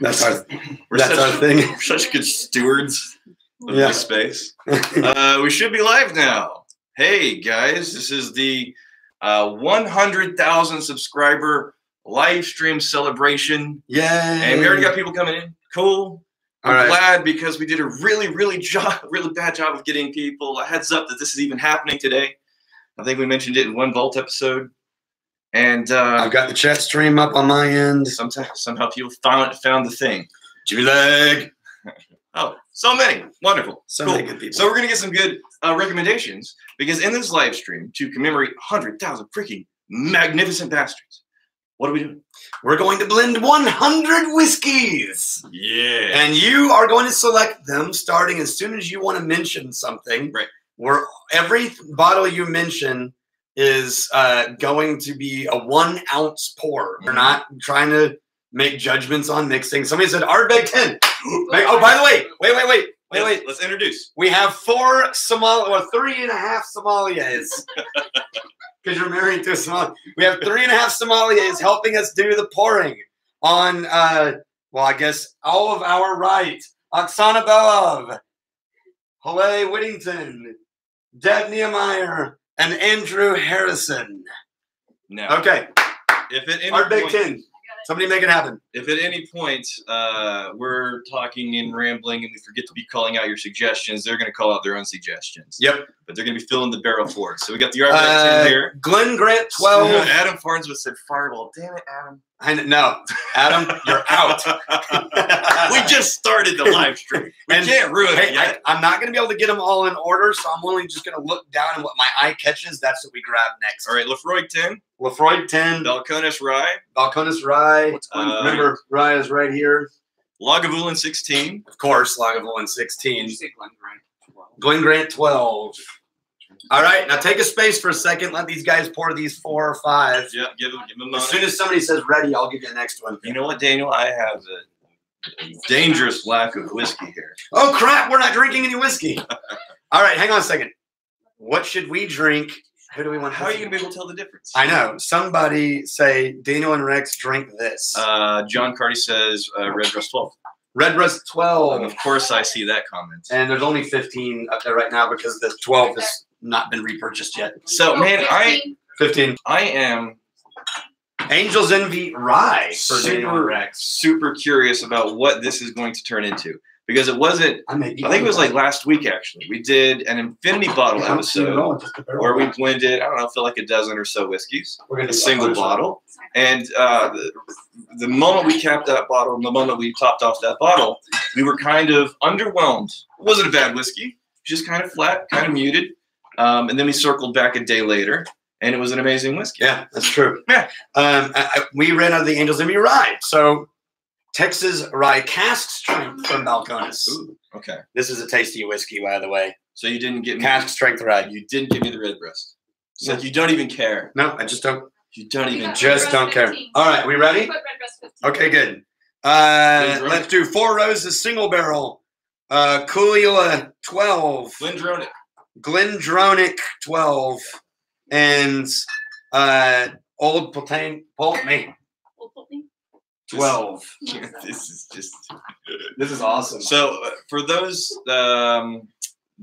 That's our We're that's such, our thing. we're such good stewards of Yeah. this space. uh, we should be live now. Hey guys, this is the uh, 100,000 subscriber live stream celebration, Yay! and we already got people coming in. Cool. I'm right. glad because we did a really, really job, really bad job of getting people a heads up that this is even happening today. I think we mentioned it in one Vault episode, and uh, I've got the chat stream up on my end. sometimes somehow people found found the thing. Jimmy Leg. Oh, so many. Wonderful. So Cool. many good people. So we're gonna get some good uh, recommendations because in this live stream to commemorate 100,000 freaking magnificent bastards, what are we doing? We're going to blend 100 whiskeys. Yeah. And you are going to select them starting as soon as you want to mention something. Right. Where every bottle you mention is uh, going to be a one ounce pour. We're not trying to make judgments on mixing. Somebody said Ardbeg 10. Make- oh, by the way, wait, wait, wait, wait, wait. let's introduce. We have four Somali, or three and a half sommeliers. Because you're married to a Somali. We have three and a half sommeliers helping us do the pouring on, uh, well, I guess all of our right. Oksana Belov, Halle Whittington, Deb Niemeyer, and Andrew Harrison. No. Okay, if at any our Big point, Ten. Somebody make it happen. if at any point uh, we're talking and rambling and we forget to be calling out your suggestions, they're going to call out their own suggestions. Yep. But they're going to be filling the barrel for us. So we got the R Uh, 10 here. Glen Grant 12. Adam Farnsworth said Fireball. Damn it, Adam. I, no, Adam, you're out. we just started the live stream. We And- can't ruin it Hey, yet. I, I'm not going to be able to get them all in order, so I'm only just going to look down and what my eye catches. That's what we grab next. All right, Laphroaig 10, Laphroaig 10, Balcones Rye, Balcones Rye. What's going on? Remember, Rye is right here. Lagavulin 16, Of course, Lagavulin 16. Glen Grant 12. All right, now take a space for a second. Let these guys pour these four or five. yeah, give them, give him a As soon as somebody says ready, I'll give you the next one. you know what, Daniel? I have a, a dangerous lack of whiskey here. Oh, crap, we're not drinking any whiskey. All right, hang on a second. What should we drink? Who do we want? How are you going to be able to tell the difference? I know. Somebody say Daniel and Rex drink this. Uh, John Carty says uh, Redbreast 12. Redbreast And 12. of course, I see that comment. And there's only 15 up there right now because the 12 has not been repurchased yet. So, oh, man, I 15. I am Angels Envy Rye for super, Rex. super curious about what this is going to turn into because it wasn't. I, I think it was like last week actually. We did an infinity bottle I don't see it at episode all, just a barrel. where we blended. I don't know, feel like a dozen or so whiskeys, We're gonna a single bottle. And uh, the, the moment we capped that bottle, and the moment we topped off that bottle, we were kind of underwhelmed. It wasn't a bad whiskey, just kind of flat, kind of muted. Um, and then we circled back a day later, and it was an amazing whiskey. Yeah, that's true. Yeah. Um, I, I- we ran out of the Angels Envy Rye. So Texas Rye cask strength from Balcones. Ooh, okay. This is a tasty whiskey, by the way. So you didn't get me. Cask strength rye. You didn't give me the red breast. So No. you don't even care. No, I just don't. You don't even Just don't care. All right, we ready? Okay, good. Uh, let's do Four Roses single barrel. Uh, Caol Ila 12. Glendronach. Glendronach 12. And uh, Old Pulteney, Pulteney 12. this is just This is awesome. so. uh, For those um,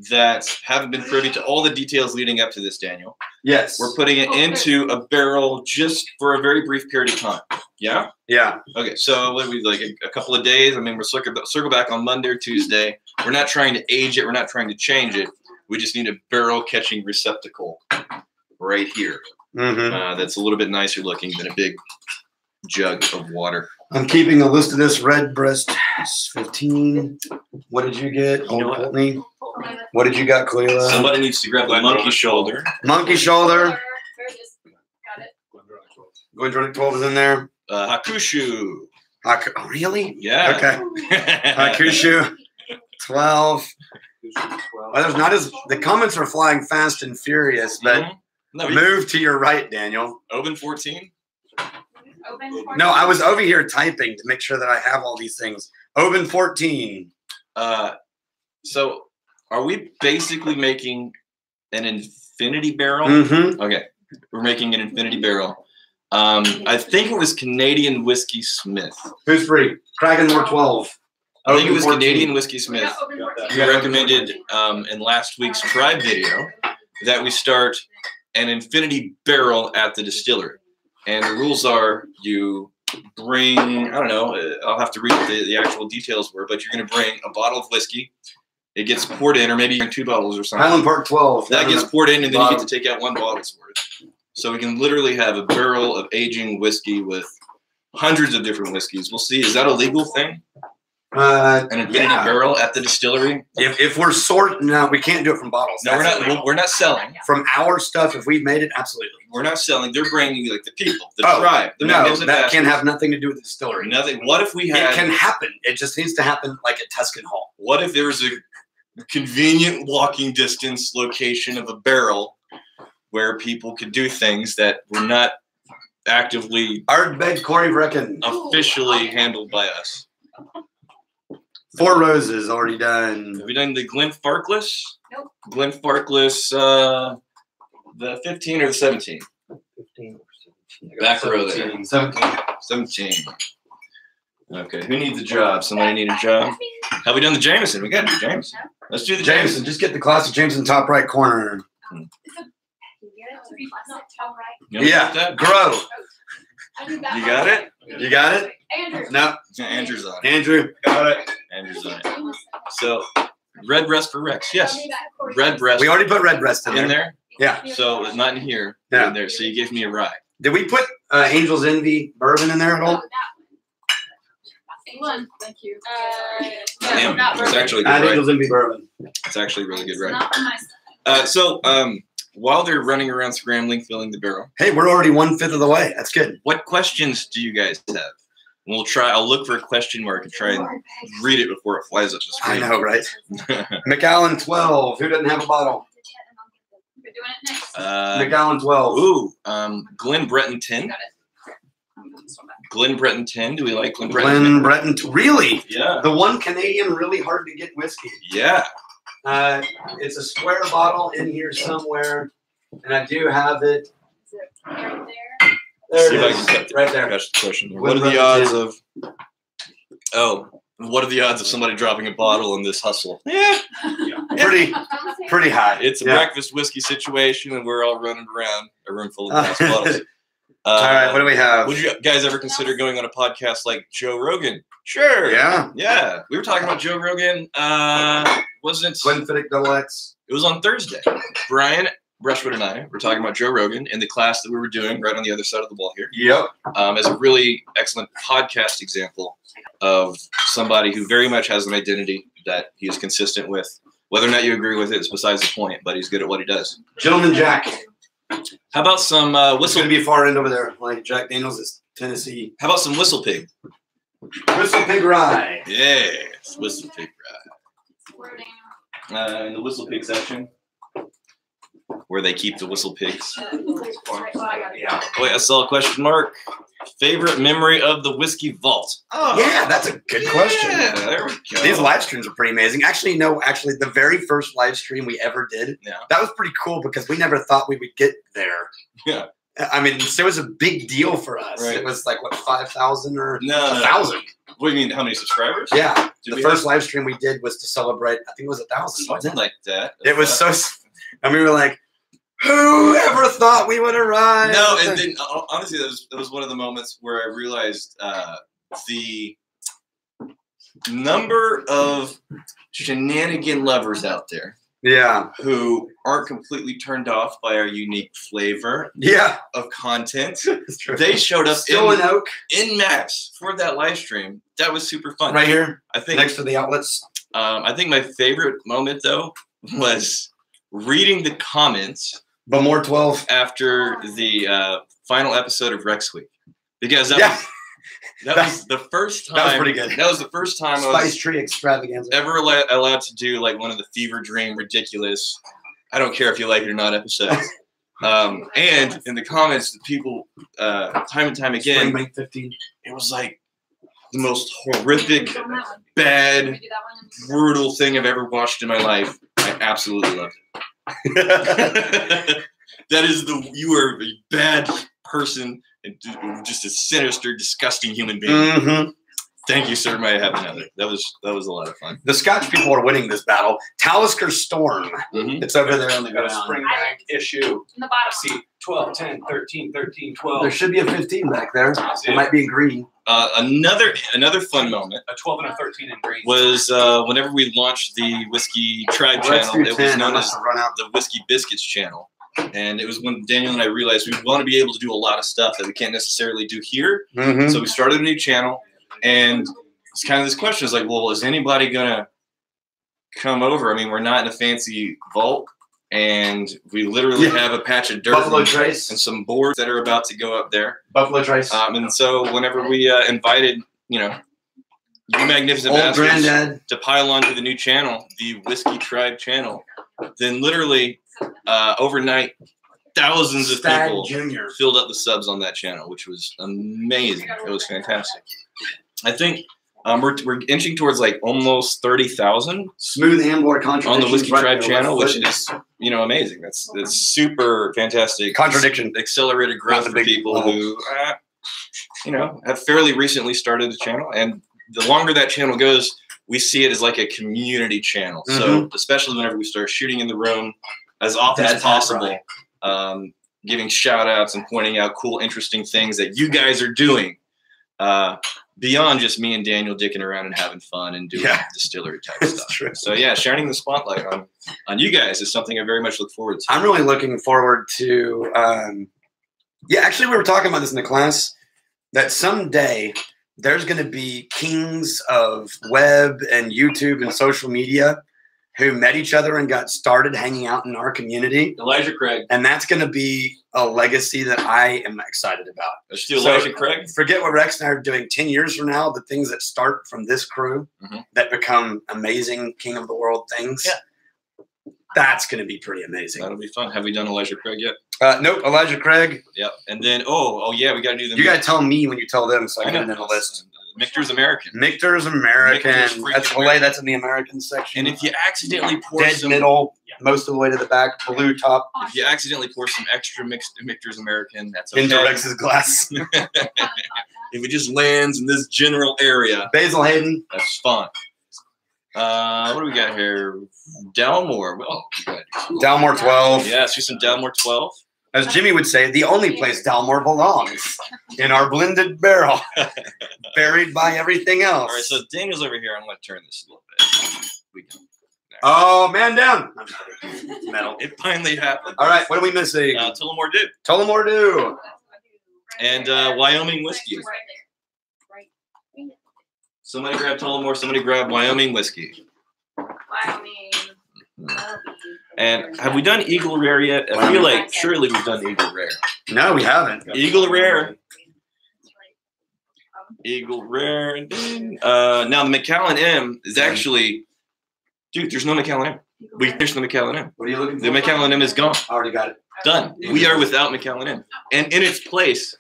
that haven't been privy to all the details leading up to this, Daniel, yes. we're putting it into a barrel just for a very brief period of time. Yeah. yeah. Okay. So what do we like a, a couple of days? I mean, we're circle, circle back on Monday or Tuesday. We're not trying to age it. We're not trying to change it. We just need a barrel catching receptacle right here. Mm-hmm. Uh, that's a little bit nicer looking than a big jug of water. I'm keeping a list of this red breast 15. What did you get? Old know what? What did you got, Caol Ila? Somebody needs to grab the monkey shoulder. Monkey shoulder. Got it. 12 is in there. Uh, Hakushu. Haku- oh, really? Yeah. Okay. Hakushu 12. Well, there's not as the comments are flying fast and furious, but Mhm. no, move to your right, Daniel. Oban 14. Oban. No, I was over here typing to make sure that I have all these things. Oban 14. Uh, so are we basically making an infinity barrel? Mm-hmm. Okay. We're making an infinity barrel. Um, I think it was Canadian Whiskey Smith. Who's free? Kraken Cragganmore 12. I think it was 14. Canadian Whiskey Smith. got Oban Got that. fourteen. You recommended um, in last week's tribe video that we start an infinity barrel at the distillery. And the rules are you bring, I don't know, uh, I'll have to read what the, the actual details were, but you're going to bring a bottle of whiskey. It gets poured in, or maybe bring two bottles or something. Highland Park 12. That gets poured in, and then you get to take out one bottle's worth. So we can literally have a barrel of aging whiskey with hundreds of different whiskeys. We'll see. Is that a legal thing? Uh, An infinity yeah. barrel at the distillery? If, if we're sorting, no, we can't do it from bottles. No, we're not. illegal. We're not selling. From our stuff, if we've made it, absolutely. We're not selling. They're bringing like the people, the Oh, tribe, the no, that can have nothing to do with the distillery. nothing. What if we It can happen. It just needs to happen like at Tuscan Hall. What if there was a convenient walking distance location of a barrel where people could do things that were not actively Ardbeg Corryvreckan. officially handled by us? Four Roses already done. Have we done the Glenfarclas? Nope. Glenfarclas, uh, the 15 or the 17? 15 or 17. Back row there. 17. 17. Okay, who needs a job? Somebody need a job? Have we done the Jameson? We got to do Jameson. Let's do the Jameson. Jameson, just get the classic Jameson top right corner. Top right. You know Yeah, that? grow. I did that You got it? You got it? Andrew. No, Yeah, Andrew's on it. Andrew. Got it. Andrew's on it. So, red breast for Rex. Yes. Red breast We already put red breast in, in there. there. Yeah. So, it's not in here. Yeah. In there. So, you gave me a rye. Did we put uh, Angel's Envy bourbon in there at all? one. One. Thank you. Uh, Damn, it's actually good, right? Angel's Envy bourbon. It's actually really good, It's right? Not on my side. Uh, so, um, while they're running around scrambling, filling the barrel, Hey, we're already one fifth of the way. That's good. what questions do you guys have? We'll try. I'll look for a question mark and try and read it before it flies up the screen. I screen. know, right? Macallan 12. Who doesn't have a bottle? We're doing it next. uh, Macallan 12. ooh, um, Glen Breton 10. Got it. I'm putting this one back. Glen Breton 10. Do we like Glen Breton? Glen Breton. Really? Yeah. The one Canadian really hard to get whiskey. Yeah. Uh, it's a square bottle in here somewhere, and I do have it. Is it right there? There See it if I is, can cut the- right there. Catch the question. What are the odds 10. of? Oh, what are the odds of somebody dropping a bottle in this hustle? Yeah. Pretty, pretty high. It's a Yeah. breakfast whiskey situation, and we're all running around a room full of glass bottles. Uh, All right, what do we have? Would you guys ever consider going on a podcast like Joe Rogan? Sure. Yeah, Yeah. We were talking about Joe Rogan. Uh, wasn't Glenfiddich X. it was on Thursday. Brian Brushwood and I were talking about Joe Rogan in the class that we were doing right on the other side of the wall here Yep. um, as a really excellent podcast example of somebody who very much has an identity that he is consistent with. Whether or not you agree with it is besides the point, but he's good at what he does. Gentleman Jack. How about some uh, It's going to be far end over there. Like Jack Daniels is Tennessee. How about some whistle pig? Whistle Pig Rye. Yes, whistle pig Wording. ride. Uh, in the whistle pig section, where they keep the whistle pigs. Right, well, I got it. Yeah. Wait, I saw a question mark. Favorite memory of the whiskey vault? Oh, Yeah, that's a good question. Yeah, there we go. These live streams are pretty amazing. Actually, no, actually, the very first live stream we ever did, Yeah. that was pretty cool because we never thought we would get there. Yeah. I mean, so it was a big deal for us. Right. It was like what five thousand or No, a no, no. thousand? What do you mean? How many subscribers? Yeah, Did the we first live stream we did was to celebrate. I think it was a have thousand. wasn't something like that? It It was so. And we were like, "Who ever thought we would arrive?" No, and then uh, honestly, that was that was one of the moments where I realized uh, the number of shenanigan lovers out there yeah, who aren't completely turned off by our unique flavor yeah, of content. They showed up Still in, an oak in mass for that live stream. That was super fun. right here I think next to the outlets. um, I think my favorite moment though was reading the comments But more twelve. after the uh, final episode of Rex Week because that Yeah. was that That- was the first time that was pretty good. That was the first time I Spice was Tree Extravaganza. ever allowed, allowed to do like one of the fever dream ridiculous. I don't care if you like it or not episodes. Um, and in the comments, the people uh, time and time again, Bank 15. it was like the most horrific, On that one. Can bad, we do that one? brutal thing I've ever watched in my life. I absolutely loved it. that is the you are a bad person and just a sinister, disgusting human being. hmm Thank you, sir. May I have another? That was that was a lot of fun. The Scotch people are winning this battle. Talisker Storm. Mhm. It's over there on the We got a ground. spring bank issue. In the bottom. See, 12, 10, 13, 13, 12. There should be a 15 back there. See It might be in green. Uh, another another fun moment a 12 and a 13 in green. was uh, whenever we launched the whiskey tribe Let's channel. It was known as run out. the Whiskey Biscuits channel. And it was when Daniel and I realized we want to be able to do a lot of stuff that we can't necessarily do here. Mhm. So we started a new channel, and it's kind of this question: is like, well, is anybody gonna come over? I mean, we're not in a fancy vault, and we literally Yeah. have a patch of dirt Buffalo and, Trace. and some boards that are about to go up there. Buffalo Trace. Um, and so whenever we uh, invited, you know, you magnificent Old bastards granddad. to pile onto the new channel, the Whiskey Tribe channel, then literally uh, overnight, thousands of Stagg people Junior. filled up the subs on that channel, which was amazing. It was fantastic. I think um, we're, we're inching towards like almost thirty thousand Smooth Ambler contradiction. on the Whiskey Tribe channel, which is you know amazing. That's that's super fantastic. Contradiction. accelerated growth for people level. who uh, you know have fairly recently started the channel, and the longer that channel goes, we see it as like a community channel. So especially whenever we start shooting in the room as often That's as possible, um, giving shout outs and pointing out cool, interesting things that you guys are doing. Uh, beyond just me and Daniel dicking around and having fun and doing Yeah. distillery type stuff. true. So yeah, shining the spotlight on on you guys is something I very much look forward to. I'm really looking forward to. Um, yeah, actually, we were talking about this in the class that someday there's going to be kings of web and YouTube and social media who met each other and got started hanging out in our community. Elijah Craig. And that's going to be a legacy that I am excited about. Let's do So- Elijah Craig. Forget what Rex and I are doing 10 years from now, the things that start from this crew Mhm. that become amazing King of the World things. Yeah. That's going to be pretty amazing. That'll be fun. Have we done Elijah Craig yet? Uh, nope, Elijah Craig. Yep. And then oh oh yeah, we got to do the. You got to tell me when you tell them so I, I can get know it in the list. Michter's American. Michter's American. Michter's freaking that's Filet. American. That's in the American section. And if you accidentally pour dead some, middle, most of the way to the back, blue top if you accidentally pour some extra mixed Michter's American, that's okay. into Rex's glass. if it just lands in this general area, Basil Hayden. that's fun. Uh, what do we got here? Dalmore. Well, we got Dalmore 12. yeah, let's do some Dalmore 12. As Jimmy would say, the only place Dalmore belongs in our blended barrel, buried by everything else. All right, so Daniel's over here. I'm going to turn this a little bit. We go. oh, man down. I'm just kidding. Metal. It finally happened. All right, what are we missing? Uh, Tullamore did. Tullamore Dew. And uh, Wyoming whiskey. Right there. Right. Somebody grab Tullamore. Somebody grab Wyoming whiskey. Wyoming. And have we done Eagle Rare yet? I feel like surely we've done Eagle Rare. No, we haven't. Eagle Rare. Eagle Rare. Uh, now the Macallan M is actually, dude. There's no Macallan M. We finished the Macallan M. What are you looking for? The Macallan M is gone. I already got it. Done. We are without Macallan M. And in its place,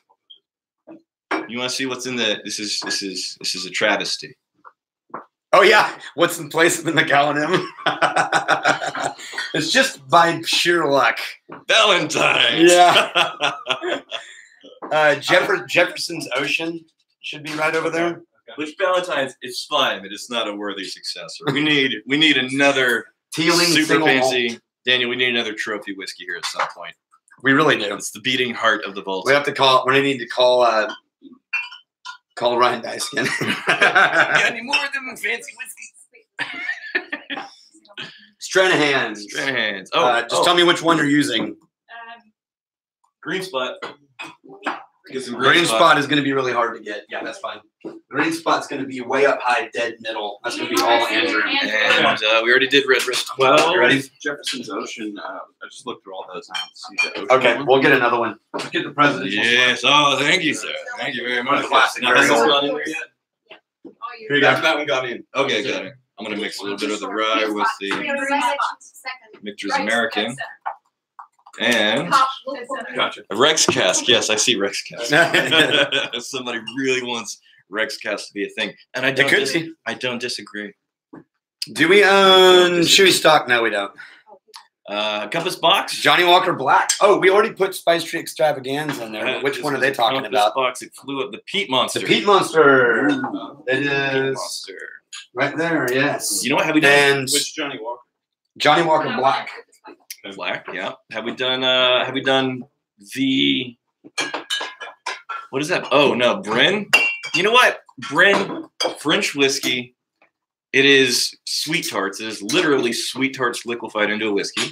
you want to see what's in the? This is this is this is a travesty. Oh yeah, what's in place of the Macallan M? it's just by sheer luck. Valentine's. Yeah. Uh, Jeffer- Jefferson's Ocean should be right over there. Which Valentine's? It's fine, but it's not a worthy successor. We need we need another Teeling super fancy. malt. Daniel, we need another trophy whiskey here at some point. We really do. It's the beating heart of the vault. We have to call. We need to call. Uh, call Ryan Dyskin. any more of them fancy whiskeys? Stranahan's. Stranahan's. Oh, uh, just oh, tell me which one you're using. Um, green spot. Get some Green spot is going to be really hard to get. Yeah, that's fine. Green spot's going to be way up high, dead middle. That's going to be all Andrew. And uh, we already did Redbreast. Well, You ready? Jefferson's Ocean. Uh, I just looked through all those. See the ocean. Okay, one. we'll get another one. get the president. Yes. Oh, thank you, sir. Thank you very much. Classic. Now, has this gone in there yet? Here you go. That one got in. Okay, got it. I'm gonna mix a little bit of the rye with the Second. Michter's American right and Top, look Gotcha. a Rex cask. Yes, I see Rex cask. Somebody really wants Rex cask to be a thing, and I don't. could dis- be. I don't disagree. Do we own shoey stock? No, we don't. Uh, Compass Box. Johnnie Walker Black. Oh, we already put Spice Tree Extravaganza in there. Uh, Which one are they a talking Compass about? Box. It flew up the Peat Monster. The Peat Monster. Ooh, It Peat is Monster. right there. Yes. You know what? Have we done And Which Johnnie Walker? Johnnie Walker Black. Black? Yeah. Have we done? Uh, have we done the? What is that? Oh no, Brenne. You know what? Brenne French whiskey. It is sweet tarts. It is literally sweet tarts liquefied into a whiskey.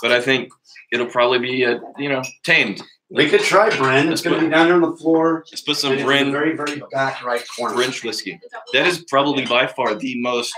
But I think it'll probably be a you know tamed. We could try Brenne. It's going to be down here on the floor. Let's put It some is in the Brenne very, very back right corner. French whiskey. That is probably by far the most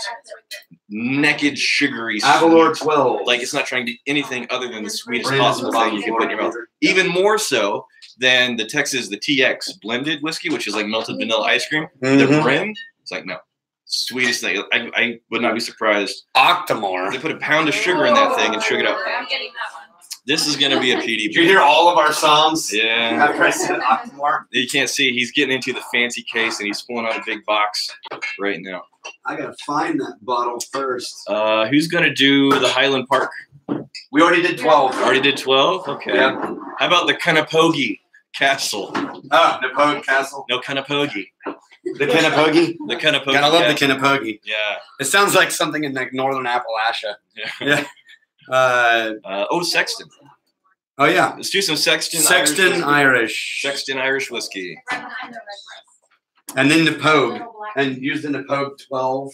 naked sugary. sweet- Aberlour 12. Like it's not trying to do anything other than the sweetest Brenne possible thing you can put in your mouth. even more so than the Texas, the TX blended whiskey, which is like melted vanilla ice cream. The Mhm. Brim, it's like no, sweetest thing. I, I would not be surprised. Octomore. They put a pound of sugar in that thing and sugar it up. I'm getting that one. This is gonna be a PDB. Did you hear all of our songs? Yeah, After I said Octomore, you can't see. He's getting into the fancy case and he's pulling out a big box right now. I gotta find that bottle first. Uh, who's gonna do the Highland Park? We already did 12. Already did twelve. Okay. Yep. How about the Kanapogi Castle? Oh, Napoleon Castle. No Kanapogi. The Kennepogi. The Kanapogi. Gotta love the Castle. Kennepogi. Yeah. It sounds like something in like northern Appalachia. Yeah. Yeah. Uh, Uh, oh, Sexton. oh yeah. Let's do some Sexton. Sexton Irish Irish. Sexton Irish whiskey. Right behind the red breast. And then the black- And used in Knappogue 12,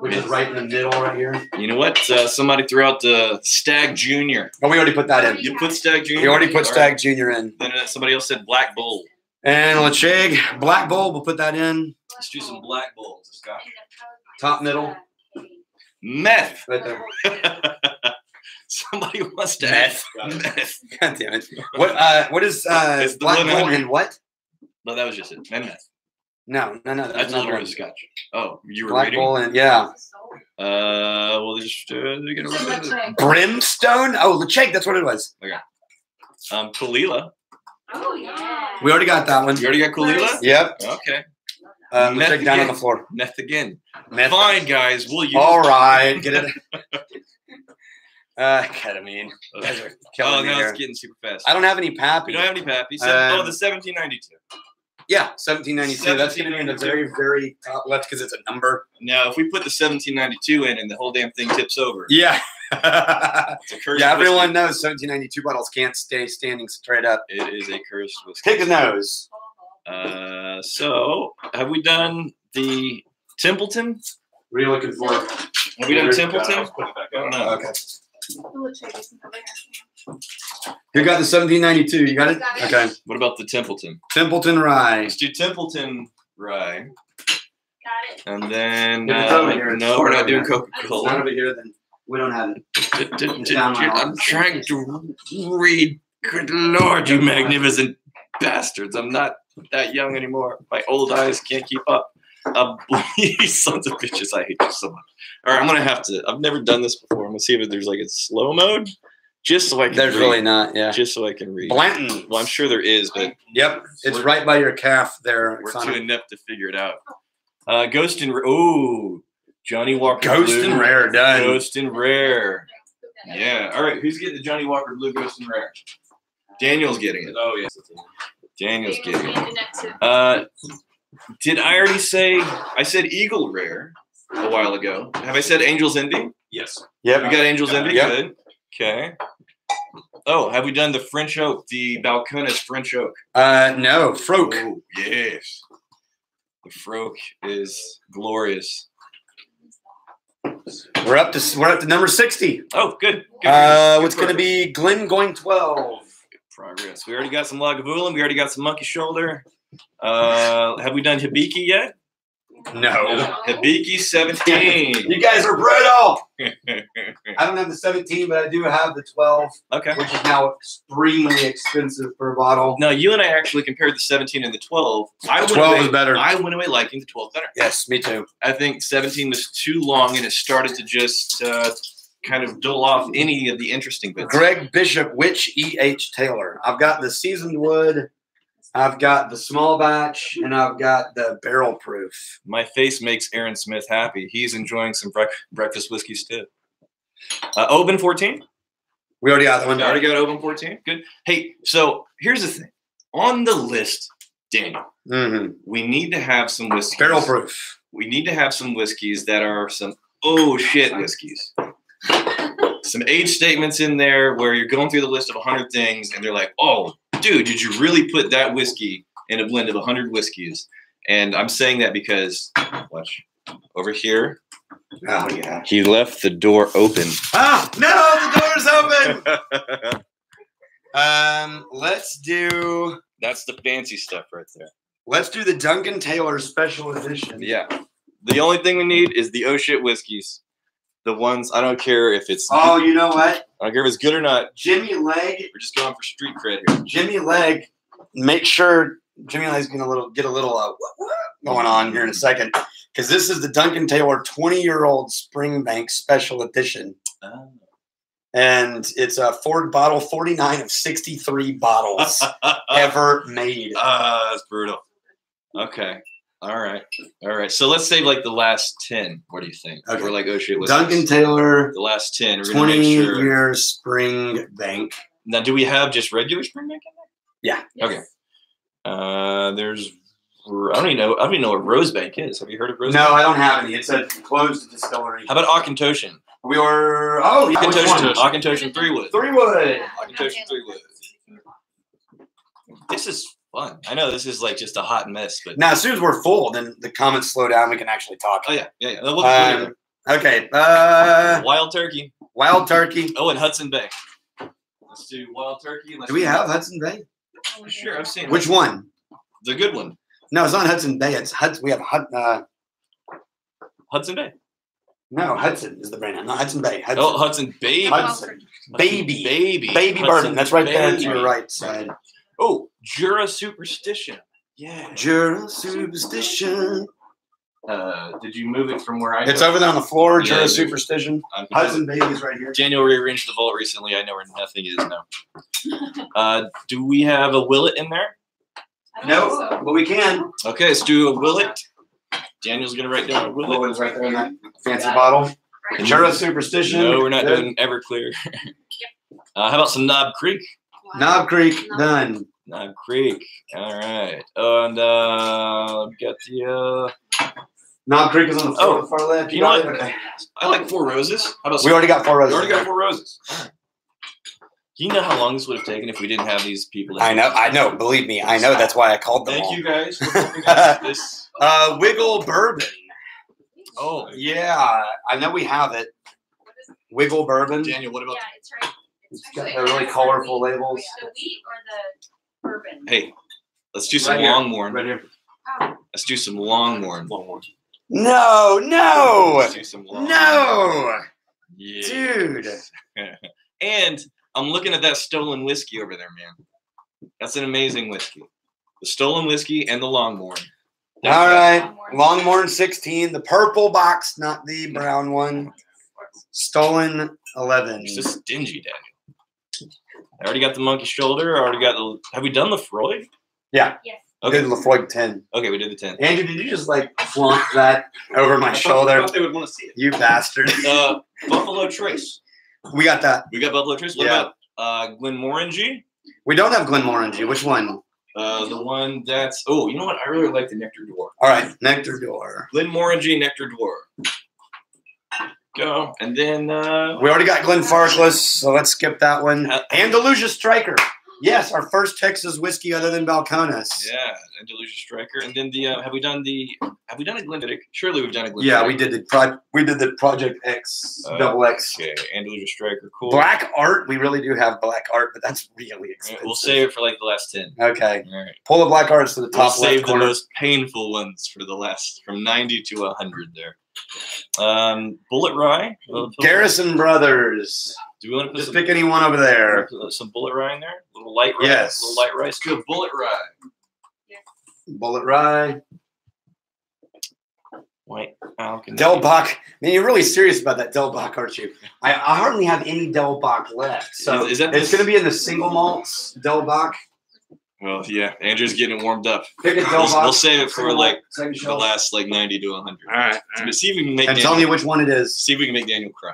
which is right in the middle right here. You know what? Uh, somebody threw out the Stagg Junior. Oh, we already put that in. You put Stagg Junior. We already put Stagg Junior in. Then uh, somebody else said Black Bull. And Ledaig, Black Bull, we'll put that in. Let's do some Black Bulls. Scott. Top middle. Meth. Right there. somebody wants to Meth. add meth. God damn it. What uh what is uh It's Black Bull 100. and what? No, that was just it. And meth. No, no, no. That's That's another literally one. Scotch. Oh, you were Black reading. Bull and yeah. Uh, well, just uh, they're gonna Let's check. Brimstone? Oh, Ledaig, that's what it was. Okay. um Caol Ila. Oh yeah. We already got that one. You already got Caol Ila. Yep. Okay. Uh, Meth down on the floor. Meth again. Meth. Fine, guys. We'll use. All right, get it. uh, ketamine. You guys are Oh, me now here. it's getting super fast. I don't have any pappy. We don't have any pappy. So, Um, oh, the 1792. Yeah, 1792. That's going to be in the very, very top left because it's a number. Now, if we put the 1792 in and the whole damn thing tips over, Yeah. yeah, it's a cursed everyone knows 1792 bottles can't stay standing straight up. It is a cursed whiskey. Take a nose. Uh, so, have we done the Templeton? What are you looking for? Have we done Templeton? Let's put it back I don't know. Okay. Let's check this over here. You got the 1792. You got it? Got it. Okay. What about the Templeton? Templeton Rye. Let's do Templeton Rye. Got it. And then, uh, over here, it's no, we're not doing here. Coca It's not Cola. over here, then we don't have it. I'm down my arm. trying to read. Good Lord, you magnificent bastards. I'm not that young anymore. My old eyes can't keep up. Uh, you sons of bitches, I hate you so much. All right, I'm gonna have to. I've never done this before. I'm gonna see if there's like a slow mode, just so I can. There's read. really not, yeah. just so I can read. Blanton. Well, I'm sure there is, but Yep. It's right by your calf there. we're Oksana. too inept to figure it out. Uh, Ghost and oh, Johnnie Walker. Ghost Blue. and Rare done. Ghost and Rare. Yeah. All right. Who's getting the Johnnie Walker Blue Ghost and Rare? Daniel's getting it. Oh yes. Daniel's Daniel's getting it. handed next to- Uh, did I already say? I said Eagle Rare a while ago. Have I said Angel's Envy? Yes. Yep. We got Angel's Envy. Yep. Good. Okay. Oh, have we done the French Oak? The Balcones French Oak. Uh, no. Froke. Oh, yes. The Froke is glorious. We're up to we're up to number 60. Oh, good. good Uh, good what's going to be Glengoyne 12? Good progress? We already got some Lagavulin. We already got some Monkey Shoulder. Uh, have we done Hibiki yet? No. Hibiki 17. You guys are brutal. I don't have the 17, but I do have the 12, okay. which is now extremely expensive per bottle. Now you and I actually compared the 17 and the 12. I went 12 away, is better. I went away liking the 12 better. Yes, me too. I think 17 was too long and it started to just uh, kind of dull off any of the interesting bits. Greg Bishop, which E.H. Taylor? I've got the seasoned wood, I've got the small batch, and I've got the barrel proof. My face makes Aaron Smith happy. He's enjoying some brec- breakfast whiskeys too. Uh, Oban 14. We already got the one. We already got Oban 14. Good. Hey, so here's the thing. On the list, Daniel, hmm we need to have some whiskeys. Barrel proof. We need to have some whiskeys that are some oh shit whiskeys. Some age statements in there where you're going through the list of 100 things and they're like, oh, dude, did you really put that whiskey in a blend of 100 whiskeys? And I'm saying that because, watch, over here, Oh yeah. he left the door open. Ah no, the door's open. um, let's do That's the fancy stuff right there. let's do the Duncan Taylor special edition. Yeah. The only thing we need is the oh shit whiskeys. The ones I don't care if it's Oh, you know what? I don't care if it's good or not. Jimmy Leg. We're just going for street cred here. Jimmy Leg. Make sure Jimmy Leg's gonna little get a little uh, going on here in a second because this is the Duncan Taylor 20 year old Springbank special edition. And it's a Ford bottle 49 of 63 bottles ever made. Ah, that's brutal. Okay. All right. All right. So let's say like the last 10. What do you think? Okay. We're like, oh shit. Duncan Taylor The last 10. We're going 20 make sure. year Springbank. Now, do we have just regular spring bank in there? Yeah. there? Okay. Uh, there's, I don't even know. I don't even know what Rosebank is. Have you heard of Rosebank? No, I don't have any. It's a closed distillery. How about Auchentoshan? We were oh yeah, one? Auchentoshan Three Wood. Three wood. Auchentoshan Three Wood. This is fun. I know this is like just a hot mess, but Now as soon as we're full, then the comments slow down. We can actually talk. oh yeah, yeah, yeah. We'll- Um, okay. Uh, Wild Turkey. Wild Turkey. Oh, and Hudson Bay. Let's do Wild Turkey. let's Do we have Hudson Bay? Sure, I've seen it. Which it. one? The good one, No, it's not Hudson Bay. It's Hudson. We have Hud. Uh, Hudson Bay. no, Hudson is the brand. name, Not Hudson Bay. Hudson. Oh, Hudson Baby. Hudson. Baby. Baby. Baby Hudson bourbon. That's right there to your right side. Oh, Jura Superstition. Yeah. Jura Superstition. Uh, did you move it from where I? It's over there on the floor. Yeah, Jura dude. Superstition. I'm- Hudson Baby's right here. Daniel rearranged the vault recently. I know where nothing is now. Uh, do we have a Willet in there? No, but we can. Okay, let's do a Willet. Daniel's gonna write down a Willet. Willet's right there in that fancy bottle. Jura Superstition. No, we're not Good. doing Everclear. uh, how about some Knob Creek? Knob Creek. Done. Knob Creek. All right. Oh, And uh, we got the. Uh, Knob Creek is on the Oh, far, far left. you know got what? it? Okay. I like Four Roses. How about We already got four Roses. we already got Four Roses. Do you know how long this would have taken if we didn't have these people? I know. I know. Believe me, I know. That's why I called them all. Thank you guys for helping us this. Uh, Wiggle Bourbon. Oh, Yeah, I know we have it. Wiggle Bourbon. Daniel, what about? Yeah, it's right. It's got the really colorful labels. The wheat or the bourbon? Hey, let's do some Right here. Longmorn. Right here. Oh, Let's do some Longmorn. No, no, Let's do some Longmorn. no, Yeah. dude. And I'm looking at that stolen whiskey over there, man. That's an amazing whiskey. The stolen whiskey and the Longmorn. All right, Longmorn 16, the purple box, not the brown one. Stolen 11. It's just stingy, Daniel. I already got the monkey shoulder. I already got the. Have we done the Freud? Yeah. Yes. Okay, Okay. Laphroaig 10. Okay, we did the 10. Andrew, did you just like flaunt that over my I shoulder? thought they would want to see it. You bastard. Uh, Buffalo Trace. We got that. We got Buffalo Trace. What Yeah. about uh, Glenmorangie? We don't have Glenmorangie. Which one? Uh, the one that's. Oh, you know what? I really like the Nectar D'Or. All right, Nectar D'Or. Glenmorangie Nectar Dwarf. Go. And then. Uh, We already got Glenfarclas, so let's skip that one. Uh, Andalusia Stryker. Yes, our first Texas whiskey other than Balcones. Yeah, Andalusia Stryker, and then the uh, have we done the have we done a Glenfiddich? Surely we've done a Glenfiddich. Yeah, we did the pro- we did the Project X Uh, double X. Okay, Andalusia Stryker, cool. Black art, we really do have black art, but that's really All right, expensive. we'll save it for like the last ten. Okay, All right, pull the black arts to the we'll top save left the most painful ones for the last from ninety to hundred there. Um, Bulleit Rye. We'll Garrison Brothers. Do we want to put Just some, pick any one over there. some Bulleit Rye in there? A little light rye. Yes. A little light rye. Let's do a Bulleit Rye. Bulleit Rye. White Falcon. Del Bac. Man, you're really serious about that Del Bac, aren't you? I, I hardly have any Del Bac left. So Is- is that it's going to be in the single malts Del Bac. Well, yeah, Andrew's getting it warmed up. Pick a We'll, we'll save it for like malt, the last like 90 to 100. All right. all But right. see if we can make And Daniel, tell me which one it is. see if we can make Daniel cry.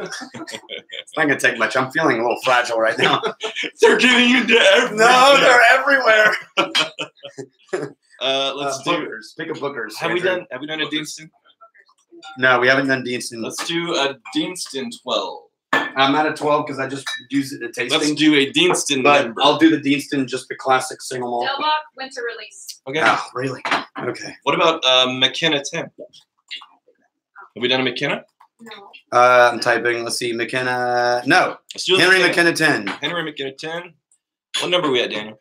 It's not gonna take much. I'm feeling a little fragile right now. They're getting into everything. no, they're everywhere. Uh, let's Uh, do. Booker's. Pick a Booker's. Have we Andrew. done? Have we done a Deanston? No, we haven't done Deanston. Let's do a Deanston 12. I'm at a 12 because I just use it at tasting. Let's do a Deanston but member. I'll do the Deanston, just the classic single malt. Del Bac winter release. Okay. Oh, really? Okay. What about uh, McKenna 10? Have we done a McKenna? No. Uh, I'm typing. Let's see. McKenna. No. Let's do Henry McKenna 10. Henry McKenna 10. What number are we at, Daniel?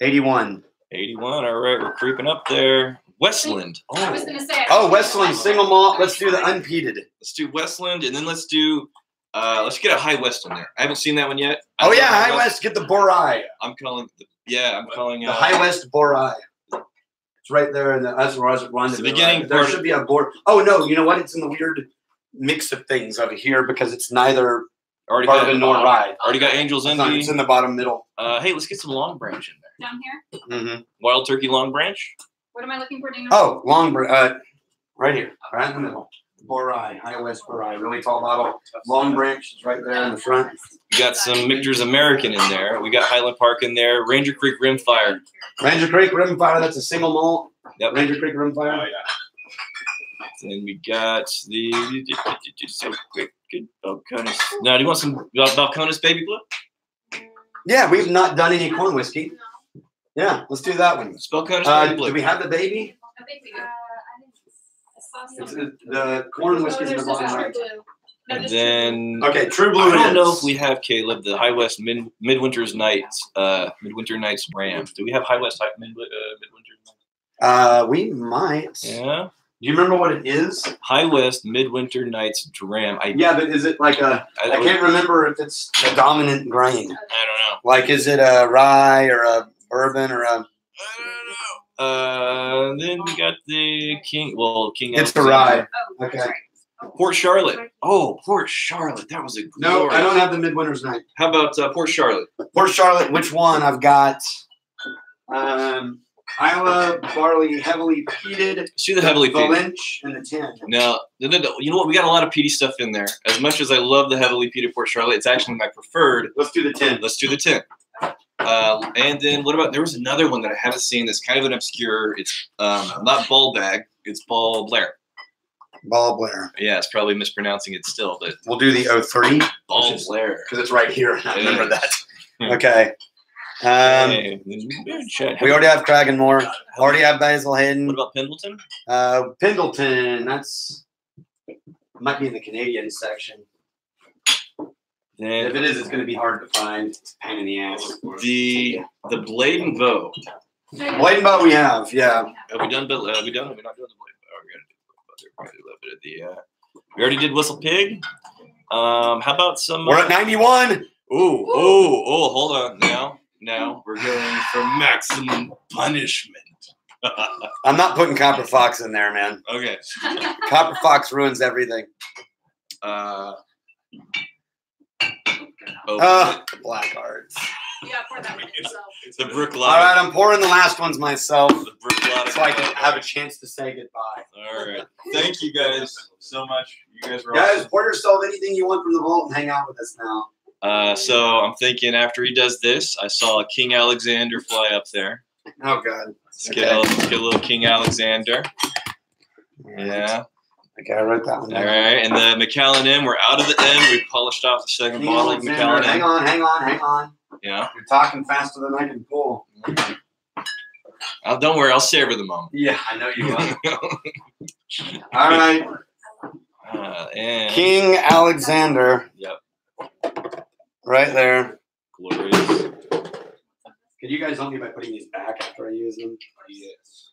81. 81. All right, we're creeping up there. Westland. I was Oh, gonna say. Oh, Westland single malt. Let's do the unpeated. let's do Westland, and then let's do. Uh, let's get a High West in there. I haven't seen that one yet. I Oh yeah, High West. Get the Bourye. I'm calling. The, yeah, I'm calling. The Uh, High West Bourye. It's right there in the that's where I was running. It's the beginning There should be a board. Oh no, you know what? It's in the weird mix of things over here because it's neither already got bourbon nor rye. Already got Angels It's, not- Envy. it's in the bottom middle. Uh, hey, let's get some Long Branch in there. Down here. Mm-hmm. Wild Turkey Long Branch. What am I looking for? Daniel? Oh, long br- uh, right here, right in the middle. Bourye, High West Bourye, really tall bottle. Long branch is right there in the front. We got some Michter's American in there. We got Highland Park in there. Ranger Creek Rimfire. Ranger Creek Rimfire, that's a single malt. Yep. Ranger Creek Rimfire. And we got the so quick good Balcones. Now, do you want some Bal- Balcones Baby Blue? Yeah, we've not done any corn whiskey. Yeah, let's do that one. It's Balcones Uh, Baby Blue. do we have the baby? I think we do. Uh, I didn't. I saw It's, some. the, the corn whiskey's in the there's bottom right. No, and then Okay, True Blue I don't it know if we have Caleb the High West Mid Midwinter's Nights, uh, Midwinter Nights Ram. Do we have High West High, Mid, uh, Midwinter? Uh, we might. Yeah, Do you remember what it is? High West Midwinter Nights Dram. I Yeah, but is it like a? I, I can't remember if it's a dominant grain. I don't know. Like, is it a rye or a bourbon or a? I. Uh, then we got the King. Well, King. It's the Alexander. rye. Oh, Okay. right. Port Charlotte. Oh, Port Charlotte. That was a No, glorious- I don't have the Midwinter's Night. How about uh, Port Charlotte? Port Charlotte. Which one? I've got. Um, Islay barley heavily peated, Let's do the heavily the peated. Lynch, and the tin. Now, no, no, no, you know what? We got a lot of peaty stuff in there. As much as I love the heavily peated Port Charlotte, it's actually my preferred. Let's do the tin. Let's do the 10. Uh, and then what about there was another one that I haven't seen that's kind of an obscure. It's um, not Ball Bag, it's Balblair. Ball Blair. Yeah, it's probably mispronouncing it still, but We'll do the 03 Ball Blair. because it's right here. I remember that. Okay. Um, Hey, we already have Cragganmore. How- Already have Basil Hayden. What about Pendleton? Uh, Pendleton. That's might be in the Canadian section. If it is, it's going to be hard to find. It's a pain in the ass. the the Blade and Bow. Blade and bow we have. Yeah. Have we done? Bel- Uh, we done? Have We're not doing the Blade Bow. We're gonna do we're gonna a little bit of the. Uh, we already did Whistle Pig. Um, how about some? We're uh, at 91. Oh, oh, oh, hold on. Now, now we're going for maximum punishment. I'm not putting Copper Fox in there, man. okay. Copper Fox ruins everything. Uh, oh, Uh, black arts. Yeah, pour that one yourself. the Brook All right, I'm pouring the last ones myself The Brook so I can have a chance to say goodbye. All right. Thank you guys so much. You guys were Guys, awesome. pour yourself anything you want from the vault and hang out with us now. Uh, so I'm thinking after he does this, I saw a King Alexander fly up there. Oh, God. Let's get, a, let's get a little King Alexander. Yeah. Okay, I wrote that one All right. And the Macallan M, we're out of the M. We polished off the second bottle hang on, hang on, hang on. Yeah. You're talking faster than I can pull. Oh, don't worry, I'll savor the moment. Yeah, I know you will. All right. uh, and King Alexander. Yep. Right there. glorious. Can you guys help me by putting these back after I use them? Yes.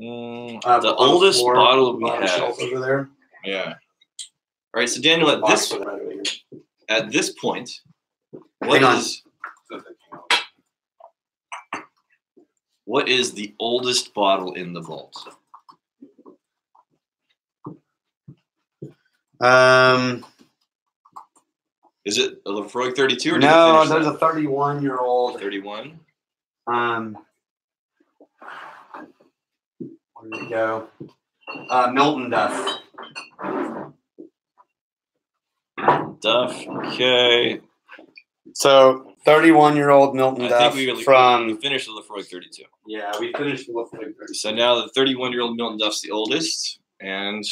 Mm, Uh, the oldest floor, bottle we have. over there. Yeah. All right. So Daniel, at this right at this point, what is what is the oldest bottle in the vault? Um, Is it a Laphroaig 32 or no, there's a 31 year old. 31? Um, where did we go? Uh, Milton Duff. Duff. Okay. So 31 year old Milton I Duff think we, we from. finished with Laphroaig 32. Yeah, we finished the Laphroaig So now the 31 year old Milton Duff's the oldest, and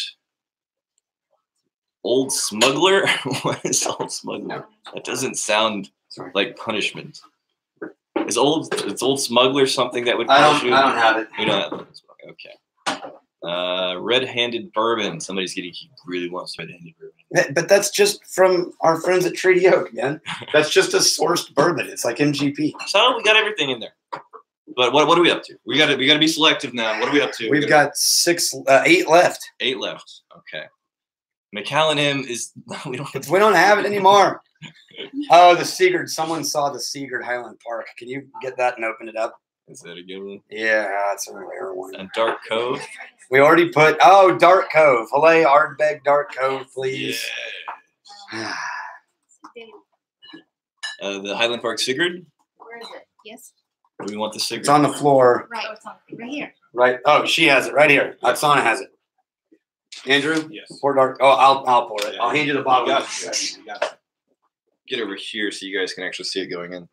old smuggler. what is old smuggler? That doesn't sound Sorry. like punishment. Is old? Is old smuggler something that would I don't. you? I don't have it. We don't have that. Okay. Uh, red-handed bourbon. Somebody's getting he really wants red-handed bourbon. But that's just from our friends at Treaty Oak, man. That's just a sourced bourbon. It's like MGP. So we got everything in there. But what, what are we up to? We got to we got to be selective now. What are we up to? We We've gotta- got six, uh, eight left. eight left. Okay. Macallan M is we don't have We don't have it anymore. Oh, the Sigurd. Someone saw the Sigurd Highland Park. Can you get that and open it up? Is that a good one? Yeah, that's a rare one. And Dark Cove. We already put. Oh, Dark Cove. Filet Ardbeg Dark Cove, please. Uh, the Highland Park Sigurd. Where is it? Yes. We want the Sigurd. It's on the floor. Right. Right here. Right. Oh, she has it right here. Oksana has it. Andrew, Yes. pour dark. Oh, I'll I'll pour it. I'll hand you the bottle. You got it. You got it. Get over here so you guys can actually see it going in.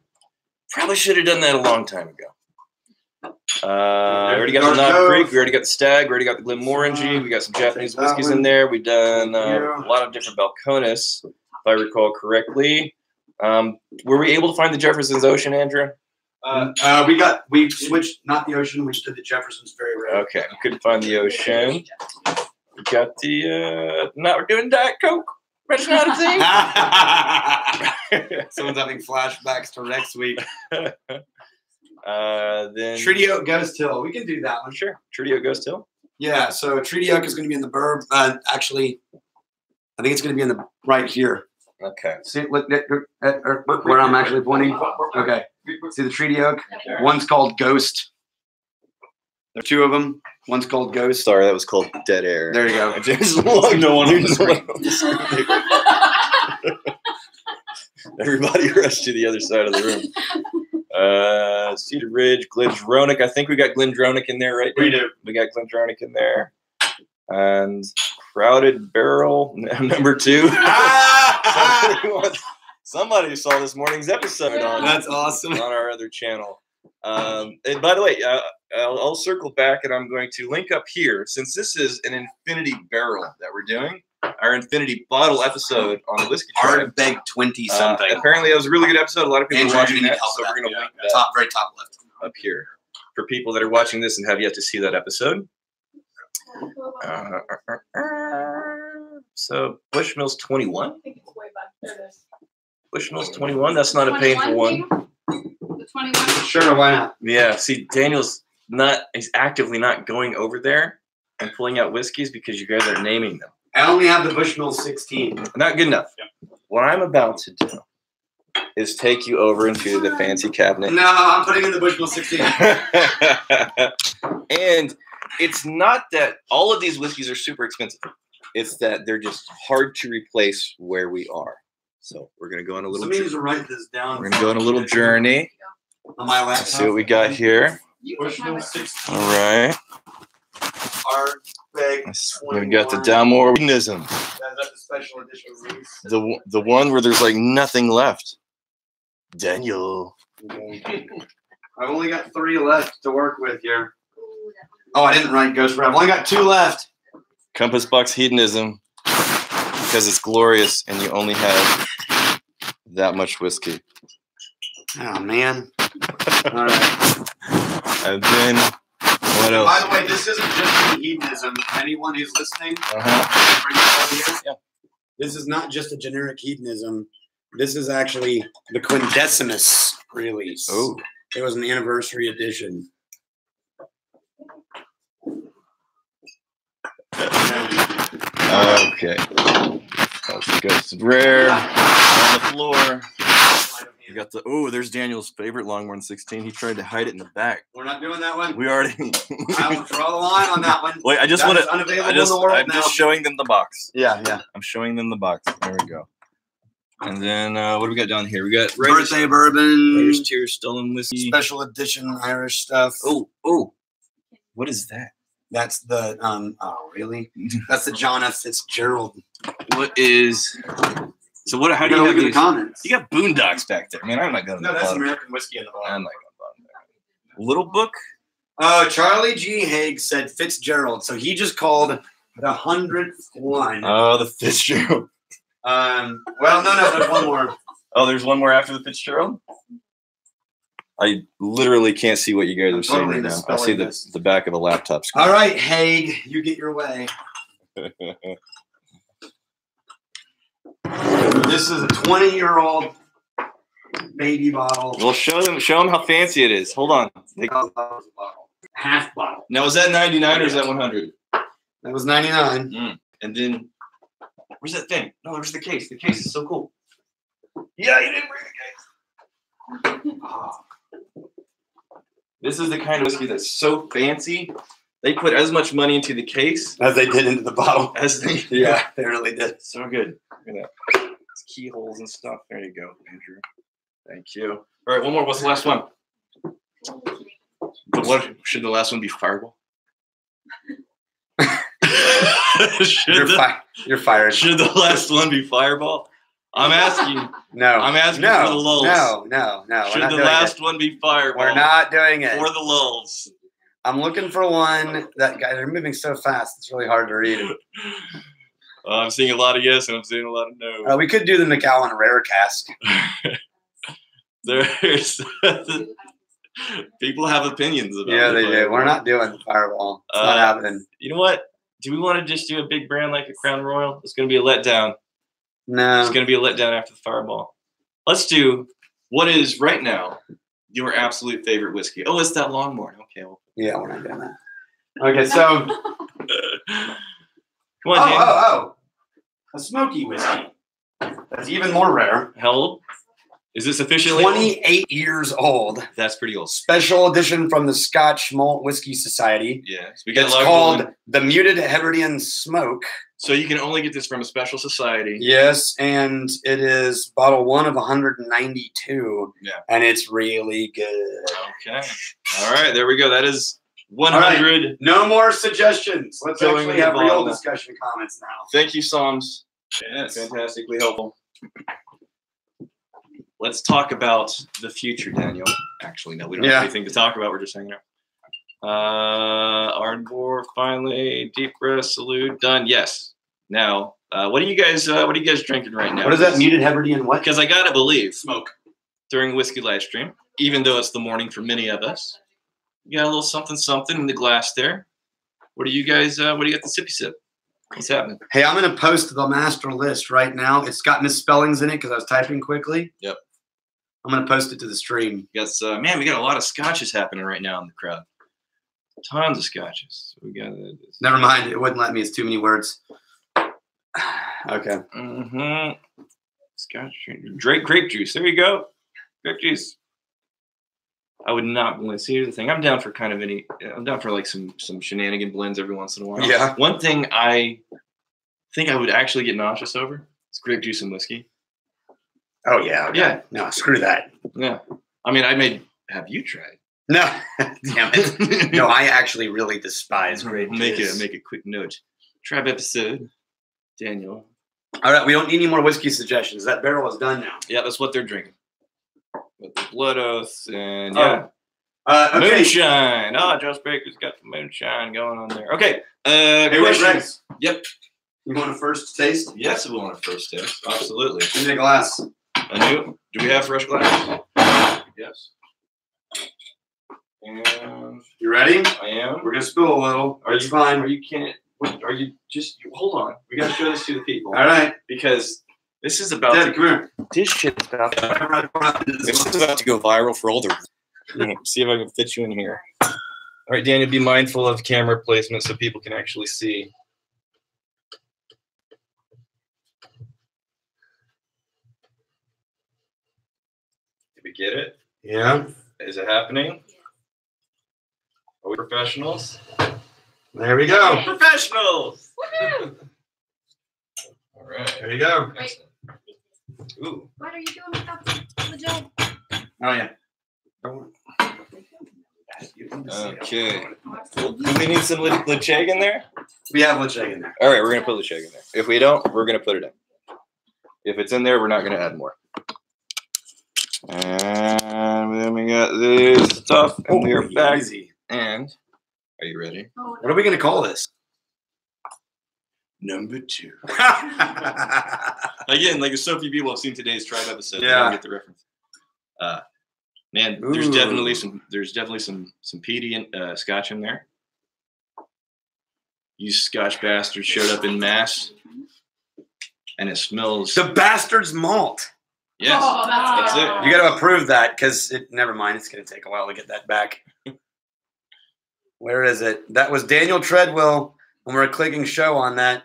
Probably should have done that a long time ago. Uh, we already got the Knob Creek. We already got the Stagg. We already got the Glenmorangie. We got some Japanese whiskeys in there. We've done uh, a lot of different Balcones, if I recall correctly. Um, were we able to find the Jefferson's Ocean, Andrew? Uh, uh, we got we switched not the ocean. We did the Jefferson's very rare. Okay, we couldn't find the Ocean. We got the uh, not we're doing Diet Coke. Not a thing. Someone's having flashbacks to next week. Uh, then Treaty Oak Ghost Hill. We can do that one. Sure, Treaty Oak Ghost Hill. Yeah. So Treaty Oak is going to be in the burb. Uh, actually, I think it's going to be in the right here. Okay. See look, look, look, uh, uh, where I'm actually pointing. Okay. See the Treaty Oak. One's called Ghost. There are two of them. One's called Ghost. Sorry, that was called Dead Air. There you go. There's no one on the screen. Everybody rushed to the other side of the room. Uh, Cedar Ridge, Glendronach. I think we got Glendronach in there, right? We do. We got Glendronach in there. And Crowded Barrel, number two. somebody, somebody saw this morning's episode on, That's awesome. on our other channel. Um, and by the way, uh, I'll, I'll circle back and I'm going to link up here since this is an infinity barrel that we're doing. Our infinity bottle episode on the whiskey tribe. Ardbeg 20 Uh, something. apparently, that was a really good episode. A lot of people Andrew, are watching need that, so with we're going to Yeah, link that top, very top left. up here for people that are watching this and have yet to see that episode. Uh, uh, uh, uh, so Bushmills 21. I think it's way back there. Bushmills 21. That's not a painful one. The twenty-one. Sure, why not? Yeah. See, Daniel's not. He's actively not going over there and pulling out whiskeys because you guys are naming them. I only have the Bushmill 16. Not good enough. What I'm about to do is take you over into the fancy cabinet. No, I'm putting in the Bushmill 16. and it's not that all of these whiskeys are super expensive. It's that they're just hard to replace where we are. So we're gonna go on a little. Somebody needs to write this down. We're gonna go on a little journey. On my laptop. Let's see what we got here. You can have Bushmill it. 16. All right. Ardbeg. We got the 21. Dalmore Wisdom, the special edition release. the one- the one where there's like nothing left. Daniel. I've only got three left to work with here. Ooh, that one. Oh, I didn't write Ghost Red. I've only got two left. Compass Box Hedonism because it's glorious and you only have that much whiskey. Oh, man. All right. And then what By the way, this isn't just a hedonism. Anyone who's listening, Uh-huh. bring it here. Yeah. This is not just a generic hedonism. This is actually the quindecimus release. Oh, It was an anniversary edition. okay. That's the Ghost Rare on the floor. You got the oh, there's Daniel's favorite Longmorn 16. He tried to hide it in the back. We're not doing that one. We already. I will draw the line on that one. Wait, I just want to. I just, in the world I'm now. just showing them the box. yeah, yeah. I'm showing them the box. There we go. And then uh, what do we got down here? We got Raiders, Birthday bourbon, Writers' Tears Stolen Whiskey. special edition Irish stuff. Oh, oh. What is that? That's the um. Oh, really? That's the John F. Fitzgerald. What is. So, what? How do You you have look at the these? comments. You got boondocks back there. Man, I'm not going to No, the that's bottom. American whiskey in the bottom. I'm not going to bottom. Little book? Oh, Charlie G. Haig said Fitzgerald, so he just called the hundredth one. Oh, the Fitzgerald. Um. Well, no, no, there's one more. Oh, there's one more after the Fitzgerald? I literally can't see what you guys I'm are saying right now. I see the, the back of a laptop screen. All right, Haig, you get your way. This is a 20 year old baby bottle. well, show them show them how fancy it is. Hold on. They- Half bottle. Now, was that 99 or is that 100? That was 99. And then, where's that thing? No, there's the case. The case is so cool. Yeah, you didn't bring the case. Ah. This is the kind of whiskey that's so fancy. They put as much money into the case As they did into the bottle. as they. Yeah, they really did. So good. Look at that. It's keyholes and stuff. There you go, Andrew. Thank you. All right, one more. What's the last one? But what should the last one be? Fireball. You're, the, fi- you're fired. should the last one be Fireball? I'm asking. No. I'm asking no, for the lulls. No, no, no. we're should the last it. one be Fireball? We're not doing it. for the lulls. I'm looking for one that guy. They're moving so fast. It's really hard to read. Uh, I'm seeing a lot of yes and I'm seeing a lot of no. Uh, we could do the Macallan Rare Cask. There's people have opinions about. Yeah, the they do. We're not doing the Fireball. It's not Uh, happening. You know what? Do we want to just do a big brand like a Crown Royal? It's going to be a letdown. No. It's going to be a letdown after the Fireball. Let's do what is right now your absolute favorite whiskey. Oh, it's that Longmorn. Okay. Well, Yeah, we're not doing that. Okay, so come on, oh, oh, oh, a smoky whiskey. That's even more rare. How old? Is this officially? old? 28 years old. That's pretty old. Special edition from the Scotch Malt Whisky Society. Yeah. So we got It's a lot of called golden- the Muted Hebridean Smoke. So you can only get this from a special society. Yes, and it is bottle one of 192. Yeah. And it's really good. Okay. All right. There we go. That is right. 100. No more suggestions. Let's Going actually have real bottle. discussion comments now. Thank you, Psalms. Yes. Fantastically helpful. Let's talk about the future, Daniel. Actually, no, we don't Yeah. have anything to talk about. We're just hanging out. Uh, Ardmore, finally, deep breath, salute, done. Yes. Now, uh, what are you guys? Uh, what are you guys drinking right now? What is that muted Hebridean what? Because I gotta believe Smoke. during whiskey live stream, even though it's the morning for many of us, you got a little something, something in the glass there. What do you guys? Uh, what do you got the sippy sip? What's happening? Hey, I'm gonna post the master list right now. It's got misspellings in it because I was typing quickly. Yep. I'm gonna post it to the stream. We got uh, man, we got a lot of scotches happening right now in the crowd. Tons of scotches. We got uh, Never mind, it wouldn't let me. It's too many words. okay. mm-hmm. Scotch Drake grape juice. There you go. Grape juice. I would not blend. See, here's the thing. I'm down for kind of any. I'm down for like some some shenanigan blends every once in a while. Yeah. One thing I think I would actually get nauseous over is grape juice and whiskey. Oh yeah. okay. Yeah. No, screw that. Yeah. I mean, I may have you tried. No. Damn it. No, I actually really despise mm-hmm. grape make juice. it make a quick note. Tribe episode. Daniel. All right, we don't need any more whiskey suggestions. That barrel is done now. Yeah, that's what they're drinking. With the blood oath and Oh, yeah. Uh, okay. Moonshine. Oh, Josh Baker's got the moonshine going on there. Okay. Uh Hey, questions. Rex. Yep. You want a first taste? Yes, we want a first taste. Absolutely. Give me a glass. A new do we have fresh glass? Yes. And You ready? I am. We're gonna spill a little. Are It's you fine. Are you can't are you just hold on. We gotta show this to the people. All right. Because this is about Dad, to come here. this shit is about to This is about to go viral for older. You see if I can fit you in here. All right, Daniel, be mindful of camera placement so people can actually see. Did we get it? Yeah. Is it happening? Are we professionals? There we go. Professionals! Woohoo! All right. There you go. Wait. Ooh. What are you doing without the, the jug? Oh yeah. Okay. Do we need some Le- Ledaig in there? We have Ledaig in there. All right, we're gonna put Ledaig in there. If we don't, we're gonna put it in. If it's in there, we're not gonna add more. And then we got this stuff, and we are back. Easy. And are you ready? Oh, What are we gonna call this? Number two. Again, like so few people have seen today's tribe episode. Yeah. don't get the reference. Uh, man, there's definitely some. There's definitely some some peaty and uh, scotch in there. You Scotch bastards showed up in mass, and it smells. the bastard's malt. yes, Oh, that's that's it. You got to approve that because it. Never mind. It's gonna take a while to get that back. Where is it? That was Daniel Treadwell. When we we're clicking show on that,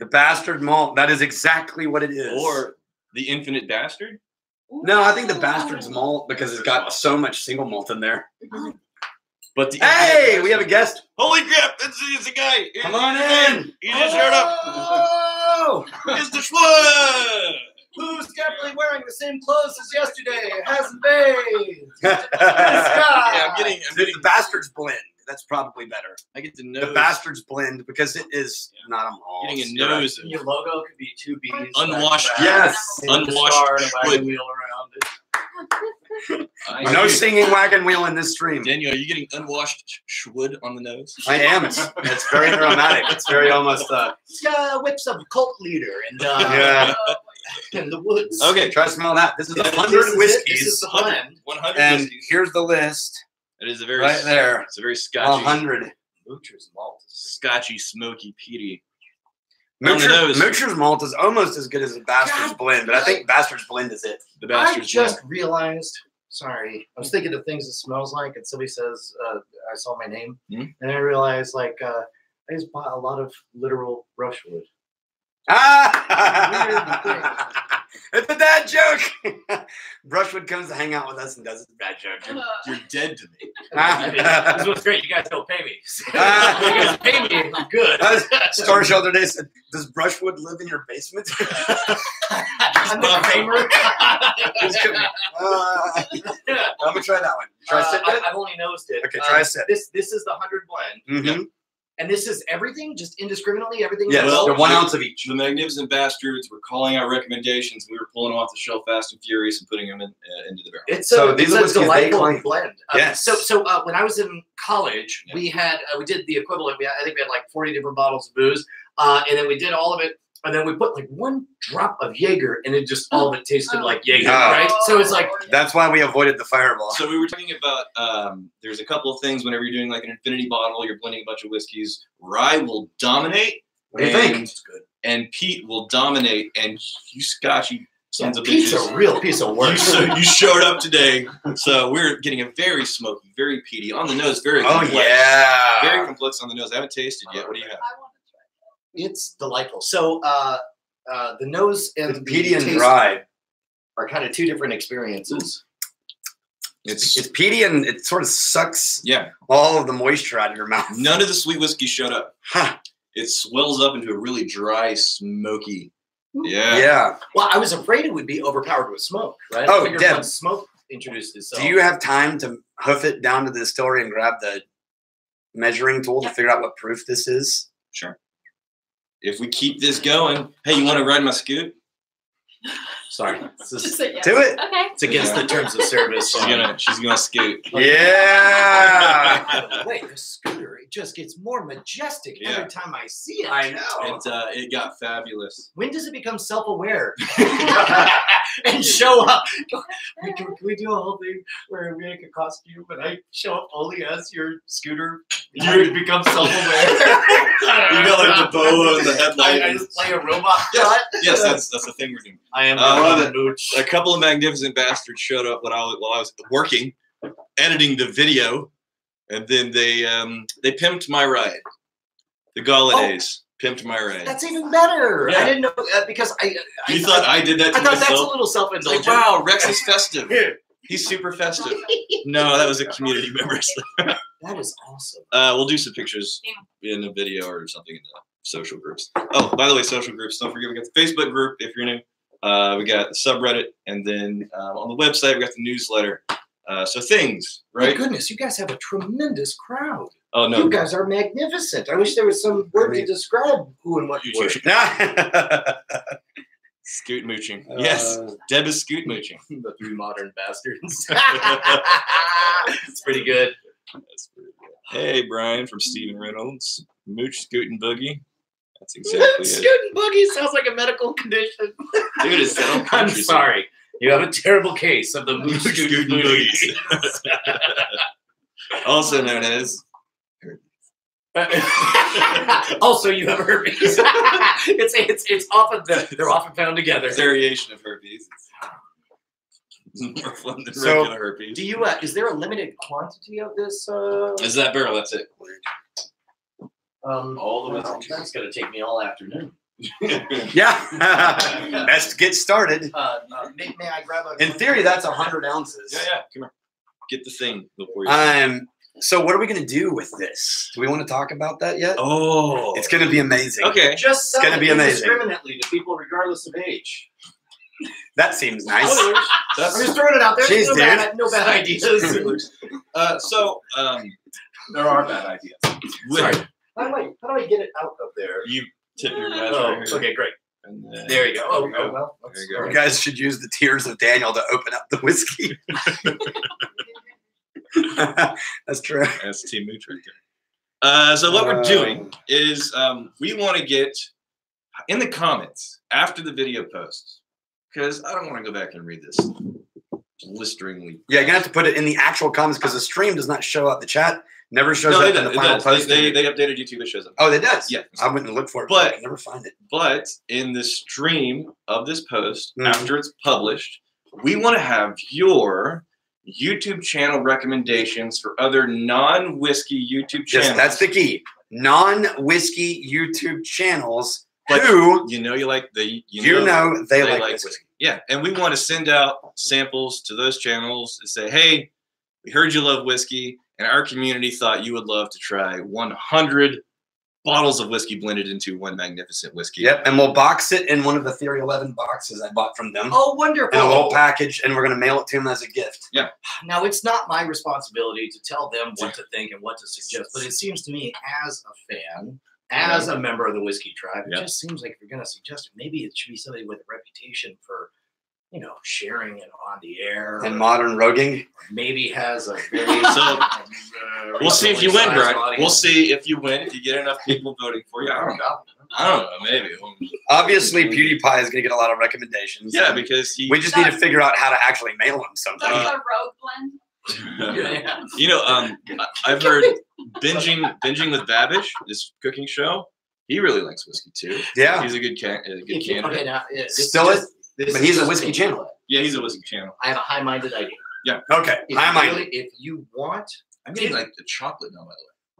the bastard malt. That is exactly what it is. or the infinite bastard. no, I think the bastard's malt because it's got so much single malt in there. But the Hey, infinite we have a guest. Holy crap! It's, it's a guy. Come on in. He just showed up. Oh! It's the Schwa. Who's definitely wearing the same clothes as yesterday? Hasn't bathed. Yeah, I'm getting. I'm getting. the bastard's blend. That's probably better. I get to The bastard's blend because it is not a malt. Getting a You're right. nose. Your logo could be two bees. Unwashed- Yes. Unwashed Star and a wagon wheel around it. I- No singing wagon wheel in this stream. Daniel, are you getting unwashed sh- schwood on the nose? I am. It's, it's very dramatic. It's very almost. Uh, It's got a whips of cult leader and uh, yeah. in the woods. Okay, try to smell that. This is a This hundred is it. This whiskeys, is the blend. 100 and whiskeys. here's the list It is a very right there. It's a very A scotchy, hundred. Moocher's malt. scotchy, smoky, peaty. On the Moocher, nose. Moocher's malt is almost as good as a Bastard's God. blend, but I think Bastard's blend is it. The I bastard's just realized. Sorry, I was thinking of things it smells like, and somebody says uh, I saw my name, Hmm? and I realized like uh, I just bought a lot of literal brushwood. Ah! it's a dad joke. Brushwood comes to hang out with us and does his dad joke. Uh, You're dead to me. this was great. You guys don't pay me. you guys pay me. I'm good. Star Shelter Day said, "Does Brushwood live in your basement?" I'm the Kramer. Just kidding. Uh, I'm gonna try that one. Try Uh, sip I, I've only noticed it. Okay, Uh, try a sip. This this is the hundred blend, Mhm. And this is everything, just indiscriminately everything. Yes, Well, one ounce of each. The Magnificent Bastards were calling out recommendations. We were pulling them off the shelf fast and furious and putting them in, uh, into the barrel. It's So a, these it's are a whiskeys they delightful blend. Uh, Yes. So so uh, when I was in college, Yeah. we had uh, we did the equivalent. We I think we had like forty different bottles of booze, uh, and then we did all of it, and then we put like one drop of Jaeger, and it just all of it tasted Oh. like Jaeger, Ah. right? So it's like That's why we avoided the fireball. So we were talking about um, there's a couple of things whenever you're doing like an infinity bottle, you're blending a bunch of whiskeys. Rye will dominate, What do you think? and, and peat will dominate, and you Scotchy sons of Pete's bitches. a real piece of work. You, so you showed up today, so we're getting a very smoky, very peaty on the nose, very Oh complex, yeah. very complex on the nose. I haven't tasted yet. What do you have? I want to try It's delightful. So uh, uh, the nose and It's the peaty and taste dry. are kind of two different experiences. It's It's peaty and it sort of sucks yeah. all of the moisture out of your mouth. None of the sweet whiskey showed up. Huh. It swells up into a really dry, smoky. Yeah. Yeah. Well, I was afraid it would be overpowered with smoke, right? Oh, I figured Deb. once smoke introduced itself. Do you have time to hoof it down to the distillery and grab the measuring tool to figure out what proof this is? Sure. If we keep this going, hey, you want to ride my scoot? Sorry, it. Just say yes. Do it. Okay. it's against the terms of service. She's gonna, she's gonna scoot. Yeah. Wait, the the scooter it just gets more majestic Yeah. every time I see it. I know. It, uh, it got fabulous. when does it become self-aware and show up? Can, can we do a whole thing where we make a costume and I show up only as your scooter? You become self-aware. You got like the boa and the headlight. I, I just play a robot. shot. Yes, that's that's the thing we're doing. I am. Uh, I love it. Mooch. A couple of magnificent bastards showed up when I was, while I was working, editing the video, and then they um, they pimped my ride. The Galladay pimped my ride. That's even better. Yeah. I didn't know uh, because I. I you thought I did that to I thought that's a little self-indulgent. wow, Rex is festive. He's super festive. No, that was a community member. That is awesome. Uh, we'll do some pictures in a video or something in the social groups. Oh, by the way, social groups. Don't forget we got the Facebook group if you're new. Uh, we got the subreddit, and then um, on the website we got the newsletter. Uh, so things, My right? goodness, you guys have a tremendous crowd. Oh no, You guys are magnificent. I wish there was some word mean- to describe who and what you were. scoot mooching. yes, Uh, Deb is scoot mooching. the three modern bastards. it's pretty good. That's pretty good. Hey, Brian from Steven Reynolds. Mooch, Scoot, and Boogie. That's exactly it. Scootin' boogie sounds like a medical condition. Dude, it's I'm sorry. You have a terrible case of the mooch Mooch, Scoot, and boogie. Also known as also, you have herpes. it's it's it's often the, they're often found together. variation of herpes. It's more fun than So- regular herpes. Do you? Uh, is there a limited quantity of this? Uh, Is that barrel? That's it. um, All the way well, through. that's gonna take me all afternoon. yeah. Let's get started. Uh, uh, may, may I grab a? In theory, that's a hundred ounces. Yeah, yeah. Come here. Get the thing before you. Um. So, what are we gonna do with this? Do we want to talk about that yet? oh, It's gonna be amazing. okay. Just sell gonna be amazing. indiscriminately to people regardless of age. That seems nice. I'm just throwing it out there. Jeez, no, bad, no bad ideas. uh, so. Um, There are bad ideas. Sorry. How do I how do I get it out of there? You tip your glass Oh, right okay, great. And then, There you go. Oh, you go. oh, well, There you go. You guys should use the tears of Daniel to open up the whiskey. That's true. That's Team Mooch right there. Uh, so what we're Uh, doing is um, we want to get in the comments after the video posts because I don't want to go back and read this blisteringly. Yeah, you're gonna have to put it in the actual comments because the stream does not show up. The chat never shows No, up in the final post. They, they, updated YouTube. It shows up. oh, it does. Yeah. I went and looked for it, But- but I never find it. But in the stream of this post, Mhm. after it's published, we want to have your YouTube channel recommendations for other non-whiskey YouTube channels. Yes, that's the key. Non-whiskey YouTube channels But who you know you like the you, you know, they, like, like whiskey. whiskey. Yeah, and we want to send out samples to those channels and say, "Hey, we heard you love whiskey, and our community thought you would love to try 100 bottles of whiskey blended into one magnificent whiskey." Yep, and we'll box it in one of the Theory 11 boxes I bought from them. Oh, wonderful. In a little package, and we're gonna mail it to them as a gift. Yeah. Now, it's not my responsibility to tell them what to think and what to suggest, but it seems to me, as a fan, as a member of the whiskey tribe, it Yeah. just seems like if you're going to suggest it, maybe it should be somebody with a reputation for, you know, sharing it on the air. And modern roguing. maybe has a very. So, uh, We'll see if you win, sized Brian. audience. We'll see if you win. If you get enough people voting for you, I don't know. I don't know. Maybe. Obviously, PewDiePie is gonna get a lot of recommendations. Yeah, because he. we just need to figure out how to actually mail them That's sometime. Uh, a rogue blend. Yeah. you know, um, I- I've heard binging binging with Babish, this cooking show. He really likes whiskey too. yeah, He's a good can, a good candidate. okay, now, yeah, Still just- it? This but he's a whiskey me. channel. Yeah, he's a whiskey channel. I have a high-minded idea. Yeah. Okay, If I you really, if you want, I'm getting like the chocolate now, by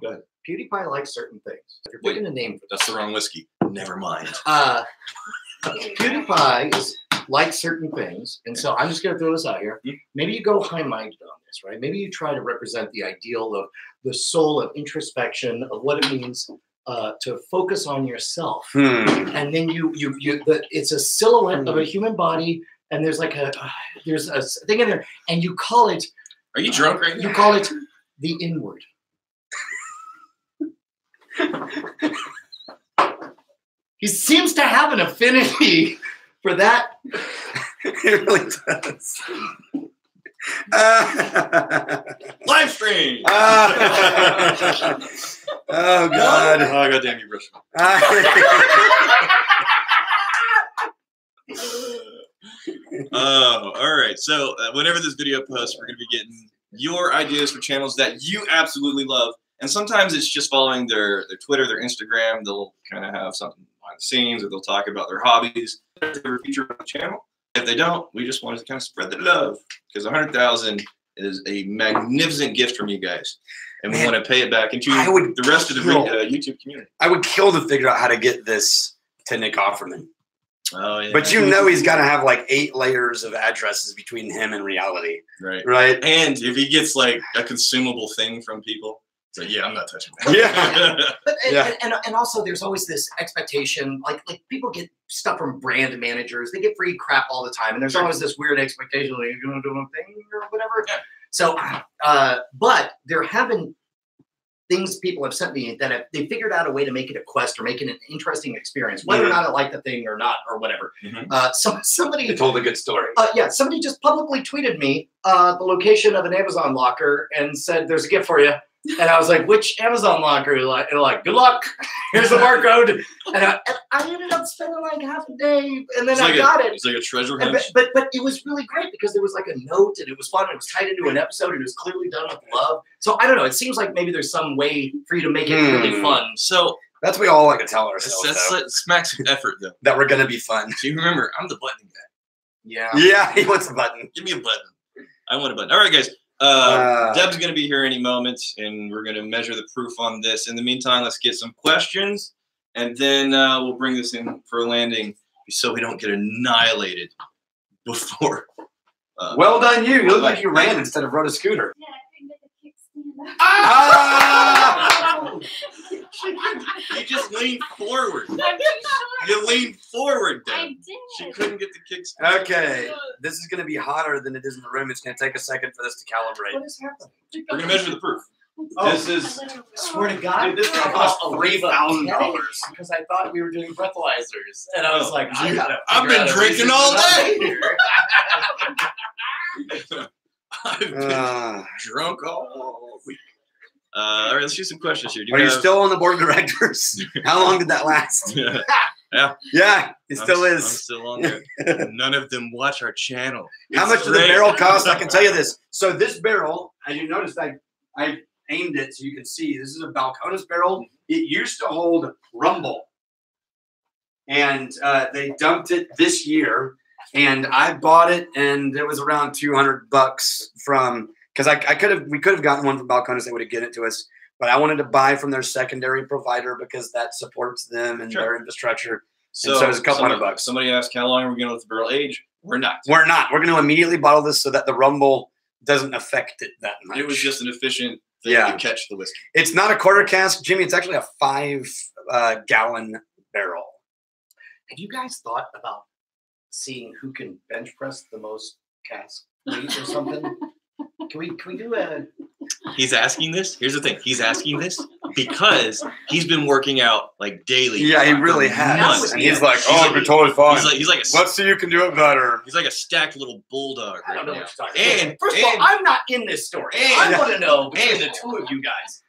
the way. PewDiePie likes certain things. If you're Wait. picking a name for That's the wrong whiskey. Never mind. uh, PewDiePie is like certain things, and so I'm just going to throw this out here. Hmm. Maybe you go high-minded on this, right? Maybe you try to represent the ideal of the soul of introspection of what it means uh, to focus on yourself, Hmm. and then you you you the, it's a silhouette of a human body, and there's like a uh, there's a thing in there, and you call it Are you drunk right now? you call it the inward. he seems to have an affinity for that. it really does. Uh, Live stream. uh, oh God. Oh god damn you, Bruce. Oh, all right. So uh, whenever this video posts, we're gonna be getting your ideas for channels that you absolutely love, and sometimes it's just following their their Twitter, their Instagram. They'll kind of have something behind the scenes, or they'll talk about their hobbies. They feature on the channel. If they don't, we just wanted to kind of spread the love because a hundred thousand is a magnificent gift from you guys, and we want to pay it back into I would the rest of the uh, YouTube community. I would kill to figure out how to get this to Nick Offerman. Oh yeah. But you know he's got to have like eight layers of addresses between him and reality, right. right? And if he gets like a consumable thing from people, So yeah, I'm not touching that. Yeah. But and, Yeah. and, and, and also there's always this expectation, like like people get stuff from brand managers, they get free crap all the time, and there's Sure. always this weird expectation, like you're gonna do a thing or whatever. Yeah. So, uh, but there have been things people have sent me that have they figured out a way to make it a quest or make it an interesting experience, whether or Mhm. not I like the thing or not or whatever. Mhm. Uh, some somebody You told a good story. uh, yeah, somebody just publicly tweeted me uh, the location of an Amazon locker and said, "There's a gift for you." And I was like, "Which Amazon locker?" And like, and like good luck. Here's the barcode. And I, and I ended up spending like half a day, and then It's I like got a, it. It's like a treasure hunt. but, but but it was really great because there was like a note and it was fun. It was tied into an episode and it was clearly done with love. So I don't know. It seems like maybe there's some way for you to make it really Hmm. fun. So That's what we all like to tell that's, ourselves. that's though, like, smacks of effort though. that we're gonna be fun. So you remember, I'm the button guy. Yeah. Yeah, he wants a button. Give me a button. I want a button. All right, guys. Uh, Uh, Deb's going to be here any moment, and we're going to measure the proof on this. In the meantime, let's get some questions, and then uh, we'll bring this in for a landing so we don't get annihilated before. Uh, well done, you. You look like you ran instead of rode a scooter. Yeah, I couldn't get the kickstand up. Ah! you just leaned forward. I'm too short. You leaned forward, I Deb. did. She couldn't get the kicks. Okay, this is gonna be hotter than it is in the room. It's gonna take a second for this to calibrate. What is happening? We're going to measure the proof. Oh, This is- I Swear to God, Dude, this I guy cost bought a three Reva thousand Kenny dollars. because I thought we were doing breathalyzers, and I was Oh, like, I gotta. I've been out drinking all day. I've been Uh, drunk all week. Uh, all right, let's do some questions here. Do are you still on the board of directors? How long did that last? Yeah. Yeah, it still I'm, I'm is. still on there. None of them watch our channel. How It's much did the great. barrel cost? I can tell you this. So this barrel, as you noticed, I I aimed it so you can see. This is a Balcones barrel. It used to hold a Rumble, and uh, they dumped it this year. And I bought it, and it was around two hundred bucks from because I, I could have we could have gotten one from Balcones. They would have given it to us, but I wanted to buy from their secondary provider because that supports them and Sure. their infrastructure. So, so it's a couple somebody, hundred bucks. Somebody asked how long are we going to let the barrel age? We're not. We're not. We're going to immediately bottle this so that the Rumble doesn't affect it that much. It was just an efficient thing Yeah. to catch the whiskey. It's not a quarter cask, Jimmy. It's actually a five uh, gallon barrel. Have you guys thought about seeing who can bench press the most cask weight or something? Can we can we do a He's asking this. Here's the thing. He's asking this because he's been working out like daily. Yeah, he really has. would And he's a- like, he's "Oh, like- it'd be totally fine. He's like he's like a Let's see you can do it better." he's like a stacked little bulldog I don't know now. what you're talking And about. First of all, I'm not in this story. and- I want to know between and- the two of you guys,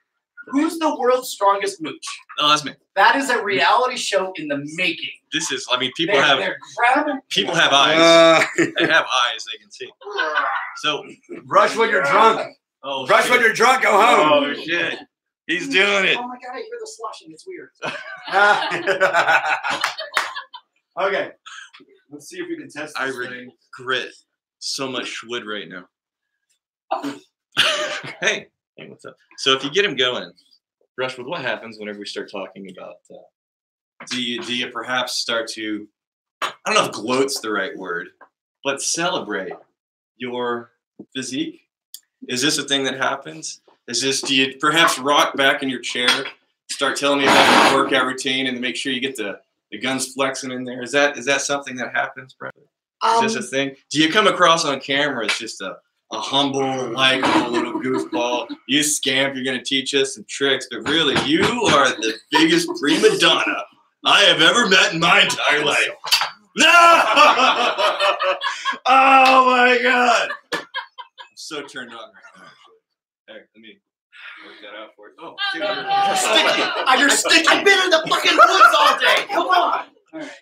who's the world's strongest mooch? oh, that's me. That is a reality show in the making. This is. I mean, people they're, have they're grabbing people have eyes. Uh, They have eyes. They can see. So brush when you're drunk. Oh Brush shit. when you're drunk. Go home. Oh shit. He's doing it. Oh my god, I hear the sloshing. It's weird. okay. Let's see if we can test I this re- thing. Grit so much wood right now. hey, hey, what's up? So if you get him going, Brushwood, what happens whenever we start talking about? Uh, do you do you perhaps start to? I don't know if gloat's the right word, but celebrate your physique. Is this a thing that happens? Is this do you perhaps rock back in your chair, start telling me about your workout routine, and make sure you get the the guns flexing in there? Is that is that something that happens, Brett? Um, Is this a thing? Do you come across on camera as just a, a humble, likable little goofball? You scamp, you're going to teach us some tricks, but really, you are the biggest prima donna I have ever met in my entire life. No! oh my god! I'm so turned on right now. actually. Hey, let me work that out for you. Oh, dude, you're, you're sticky. I- You're sticky. I've been in the fucking woods all day. Come on.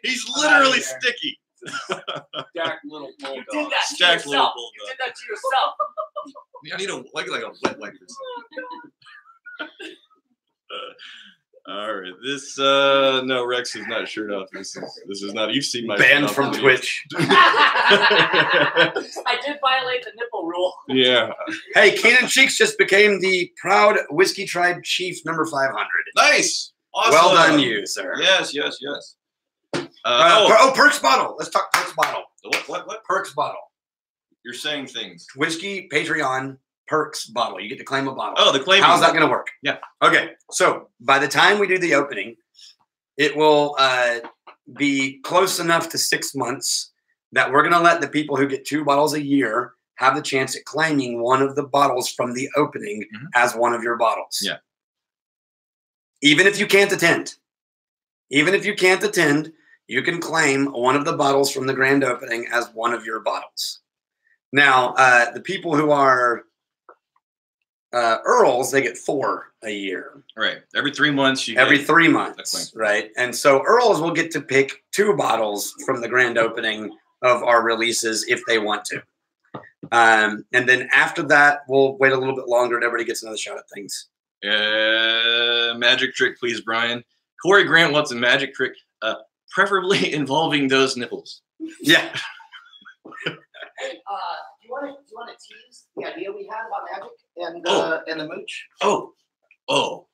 He's literally sticky. Stacked little bulldog. You did that to Stacked little yourself. bulldog. You did that to yourself. I need a like like a wet wipe or something. Uh, all right, this uh no Rex is not shirt off. This is this is not. You've seen my Banned from off, Twitch. I did violate the nipple rule. Yeah, Hey, Keenan Cheeks just became the proud Whiskey Tribe Chief number 500. nice. Awesome. Well done, you, sir. Yes, yes, yes. Uh, Uh, oh, per- oh, Perks Bottle. Let's talk Perks Bottle. what, what, what? Perks Bottle. You're saying things. Whiskey, Patreon, perks bottle. You get to claim a bottle. Oh, the claim. How's that going to work? Yeah. Okay. So by the time we do the opening, it will uh, be close enough to six months that we're going to let the people who get two bottles a year have the chance at claiming one of the bottles from the opening Mhm. as one of your bottles. Yeah. Even if you can't attend, even if you can't attend, you can claim one of the bottles from the grand opening as one of your bottles. Now, uh, the people who are uh, Earls, they get four a year Right. Every three months, you every get- three months, right? And so Earls will get to pick two bottles from the grand opening of our releases if they want to. Um, and then after that, we'll wait a little bit longer and everybody gets another shot at things. Uh, magic trick, please, Brian. Corey Grant wants a magic trick, uh, preferably involving those nipples. Yeah. Uh, do you want to do you want to tease the idea we had about magic and Oh. uh, and the mooch? Oh, oh.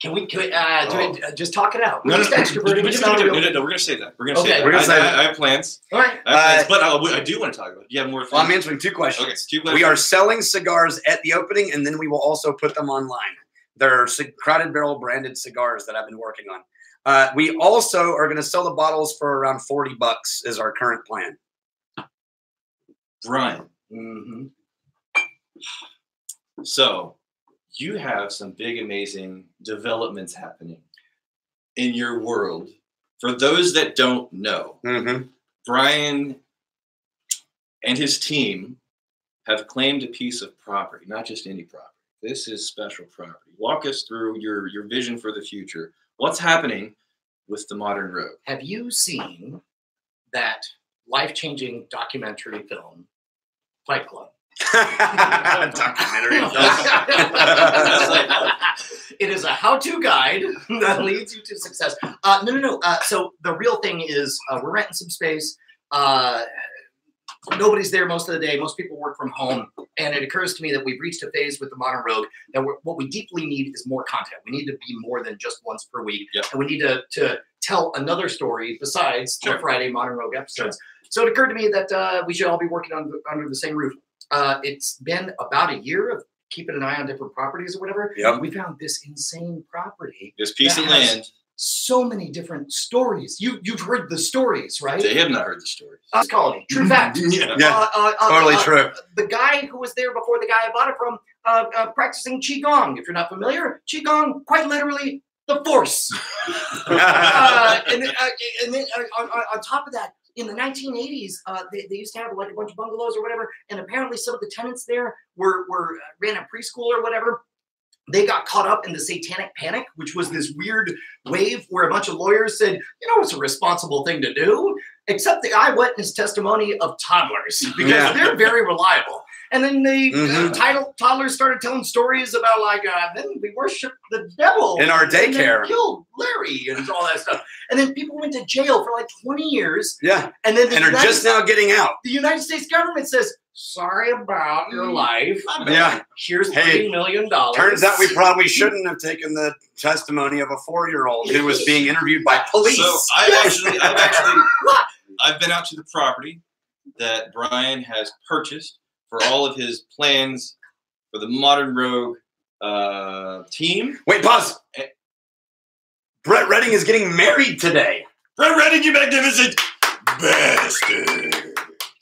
Can we, can we uh, do it, uh, just talk it out? No, no, Just no, extroverted, no, no, just no, not no, no, no, we're gonna say that. We're gonna Okay. say that. We're gonna I, say I- that. I have plans. All right. I have plans, Uh, but I, I do want to talk about. It. You have more. Well, I'm answering two questions. Okay, two We are selling cigars at the opening, and then we will also put them online. They're cig- Crowded Barrel branded cigars that I've been working on. Uh, we also are going to sell the bottles for around 40 bucks, is our current plan. Brian. Mm-hmm. So, you have some big, amazing developments happening in your world. For those that don't know, Mm-hmm. Brian and his team have claimed a piece of property, not just any property. This is special property. Walk us through your, your vision for the future. What's happening with the modern road? Have you seen that life-changing documentary film, Fight Club? Documentary. it is a how-to guide that leads you to success. Uh, no, no, no. Uh, so the real thing is, uh, we're renting some space. Uh, nobody's there most of the day. Most people work from home, and it occurs to me that we've reached a phase with the modern rogue that we're, what we deeply need is more content. We need to be more than just once per week, Yep. and we need to to tell another story besides Sure. the Friday modern rogue episodes. So it occurred to me that uh, we should all be working on under the same roof. Uh, it's been about a year of keeping an eye on different properties or whatever. Yep. We found this insane property. This piece of land, So many different stories. You you've heard the stories, right? they have not heard the story. Uh, colony, true fact. Yeah. Yeah, Uh, uh, uh, totally uh, true. The guy who was there before the guy I bought it from, uh, uh, practicing qigong. If you're not familiar, qigong, quite literally, the force. uh, and then, uh, and then uh, on, on top of that, in the 1980s, uh, they, they used to have like a bunch of bungalows or whatever, and apparently some of the tenants there were were uh, ran a preschool or whatever. They got caught up in the satanic panic, which was this weird wave where a bunch of lawyers said, "You know, it's a responsible thing to do." Except the eyewitness testimony of toddlers because Yeah. they're very reliable. And then the uh, Mhm. title, toddlers started telling stories about like, uh, then we worship the devil In our and then daycare. killed Larry and all that stuff. And then people went to jail for like 20 years. Yeah, And then the, and are just now getting out. the United States government says, sorry about your life. Yeah. Here's Hey, 3 million. dollars." Turns out we probably shouldn't have taken the testimony of a four-year-old who was being interviewed by police. So I've actually, I've actually, I've been out to the property that Brian has purchased for all of his plans for the Modern Rogue uh, team. Wait, pause. Eh. Brett Redding is getting married today. Brett Redding, you magnificent bastard!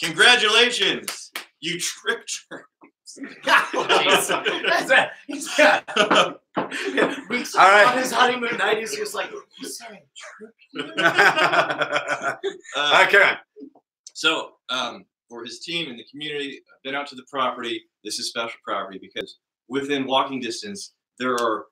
Congratulations, you tricked her. That's right. He's All right. on his honeymoon night. He's just like, you said trick. Uh, okay. So, um, for his team and the community, I've been out to the property. This is special property because within walking distance, there are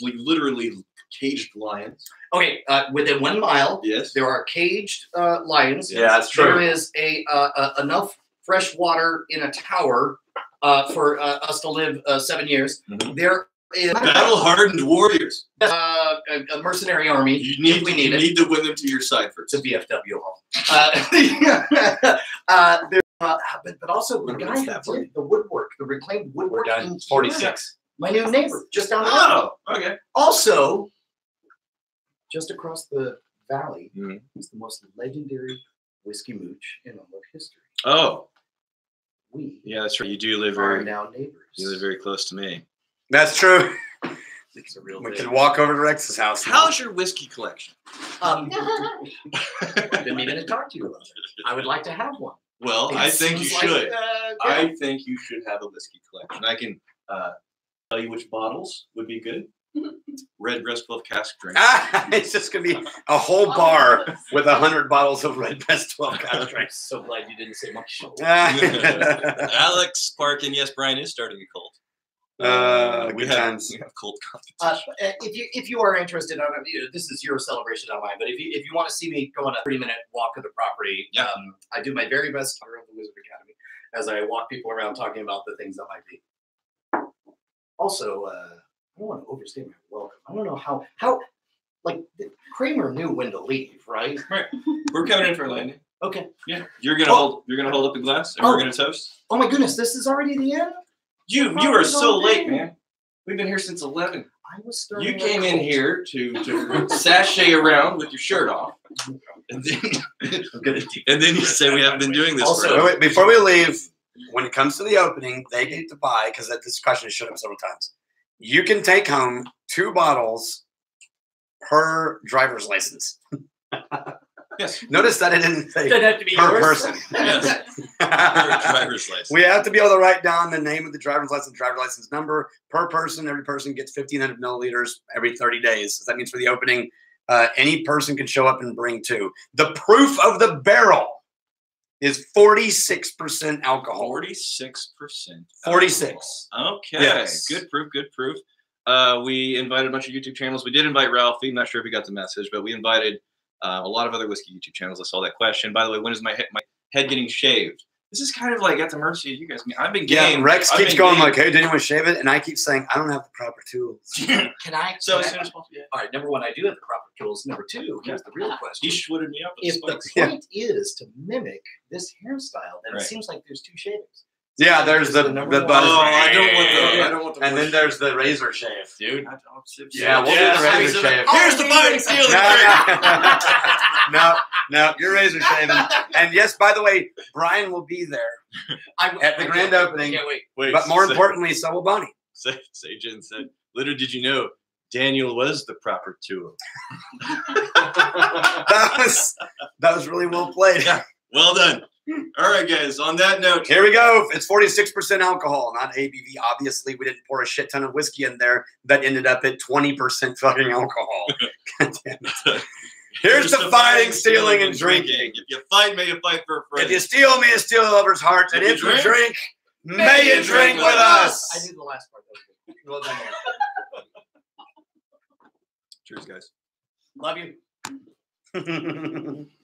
like literally caged lions. Okay, uh, within one mile, Yes. there are caged uh, lions. Yeah, that's true. is a uh, uh, enough fresh water in a tower uh, for uh, us to live uh, seven years. Mhm. There is Battle hardened warriors. uh, a, a mercenary army. You need, if we to, need you it. need to win them to your side first. It's a VFW hall. Uh, uh, there, uh, but, but also the What's guy that did the woodwork, the reclaimed woodwork. We're done. here, 46. My new neighbor, just down the road. Oh, okay. Also, just across the valley Mhm. is the most legendary whiskey mooch in all of history. Oh, we Yeah, that's right. You do live are very now neighbors. you live very close to me. That's true. It's a real We thing. can walk over to Rex's house. now. How's your whiskey collection? Um, I've been meaning to talk to you about it. I would like to have one. Well, I think you seems like, should. uh, yeah. I think you should have a whiskey collection. I can uh, tell you which bottles would be good. Redbreast 12 cask drink. Ah, it's just gonna be a whole bar with a hundred bottles of Redbreast 12 cask I'm so glad you didn't say much. uh, Alex Sparkin, yes, Brian is starting a cult. Uh, we have times. we have cult Uh, if you if you are interested, I don't know, you know, this is your celebration, not mine. But if you if you want to see me go on a thirty minute walk of the property, Yeah. um, I do my very best tour of the Wizard Academy as I walk people around talking about the things that might be. Also, uh, I don't want to overstate my welcome. I don't know how how like Kramer knew when to leave, right? We're coming in for a landing. Okay. Yeah, you're gonna Oh. hold. You're gonna hold up the glass, and Oh. we're gonna toast. Oh my goodness, this is already the end. You you are so late, man. We've been here since eleven. I was starting. You a came in here to to sashay around with your shirt off, and then I'm good at and then you say we haven't been doing this. Also- Wait, wait, before we leave, when it comes to the opening, they get to buy because that discussion question has showed up several times. You can take home two bottles per driver's license. yes, Notice that it didn't say Doesn't have to be per yours. person. yes, driver's license. we have to be able to write down the name of the driver's license, driver's license number per person. Every person gets 1,500 milliliters every 30 days. So that means for the opening, uh, any person can show up and bring two. The proof of the barrel is 46% alcohol. Forty-six percent. 46. Okay, Yes. good proof. Good proof. Uh, we invited a bunch of YouTube channels. We did invite Ralfy. I'm Not sure if he got the message, but we invited uh, a lot of other whiskey YouTube channels. I saw that question. By the way, when is my head, my head getting shaved? This is kind of like at the mercy of you guys. I mean, I've been Yeah, game. Rex I've keeps going game. like, "Hey, did anyone shave it?" And I keep saying, "I don't have the proper tools." Can I? So can as I- soon as possible. Yeah. all right. Number one, I do have the proper tools. Number two, here's the real question. He shwooded me up with if the spikes. Yeah. point is to mimic this hairstyle, then Right. it seems like there's two shavings. Yeah, there's the The the buzz. Oh, I don't want the. I don't want the. And then there's the razor shave. dude. I don't, Yeah, we'll do the Yeah, razor so- shave. Here's the bite and stealing No, no, no, you're razor shaving. And yes, by the way, Brian will be there. At the grand opening. I can't wait. Wait, But more say- importantly, so will Bonnie. say, say Jen said, little did you know, Daniel was the proper tool. That was that was really well played. Yeah. Well done. All right, guys. On that note, Here we go. It's 46% alcohol, not ABV. Obviously, we didn't pour a shit ton of whiskey in there that ended up at 20% fucking alcohol. God damn it. Here's, the fighting, stealing, and drinking. If you fight, may you fight for a friend. If you steal, may you steal a lover's heart. And If if you you drink, drink, may you drink with us. I knew the last part. That was good. Well done. Cheers, guys. Love you. man.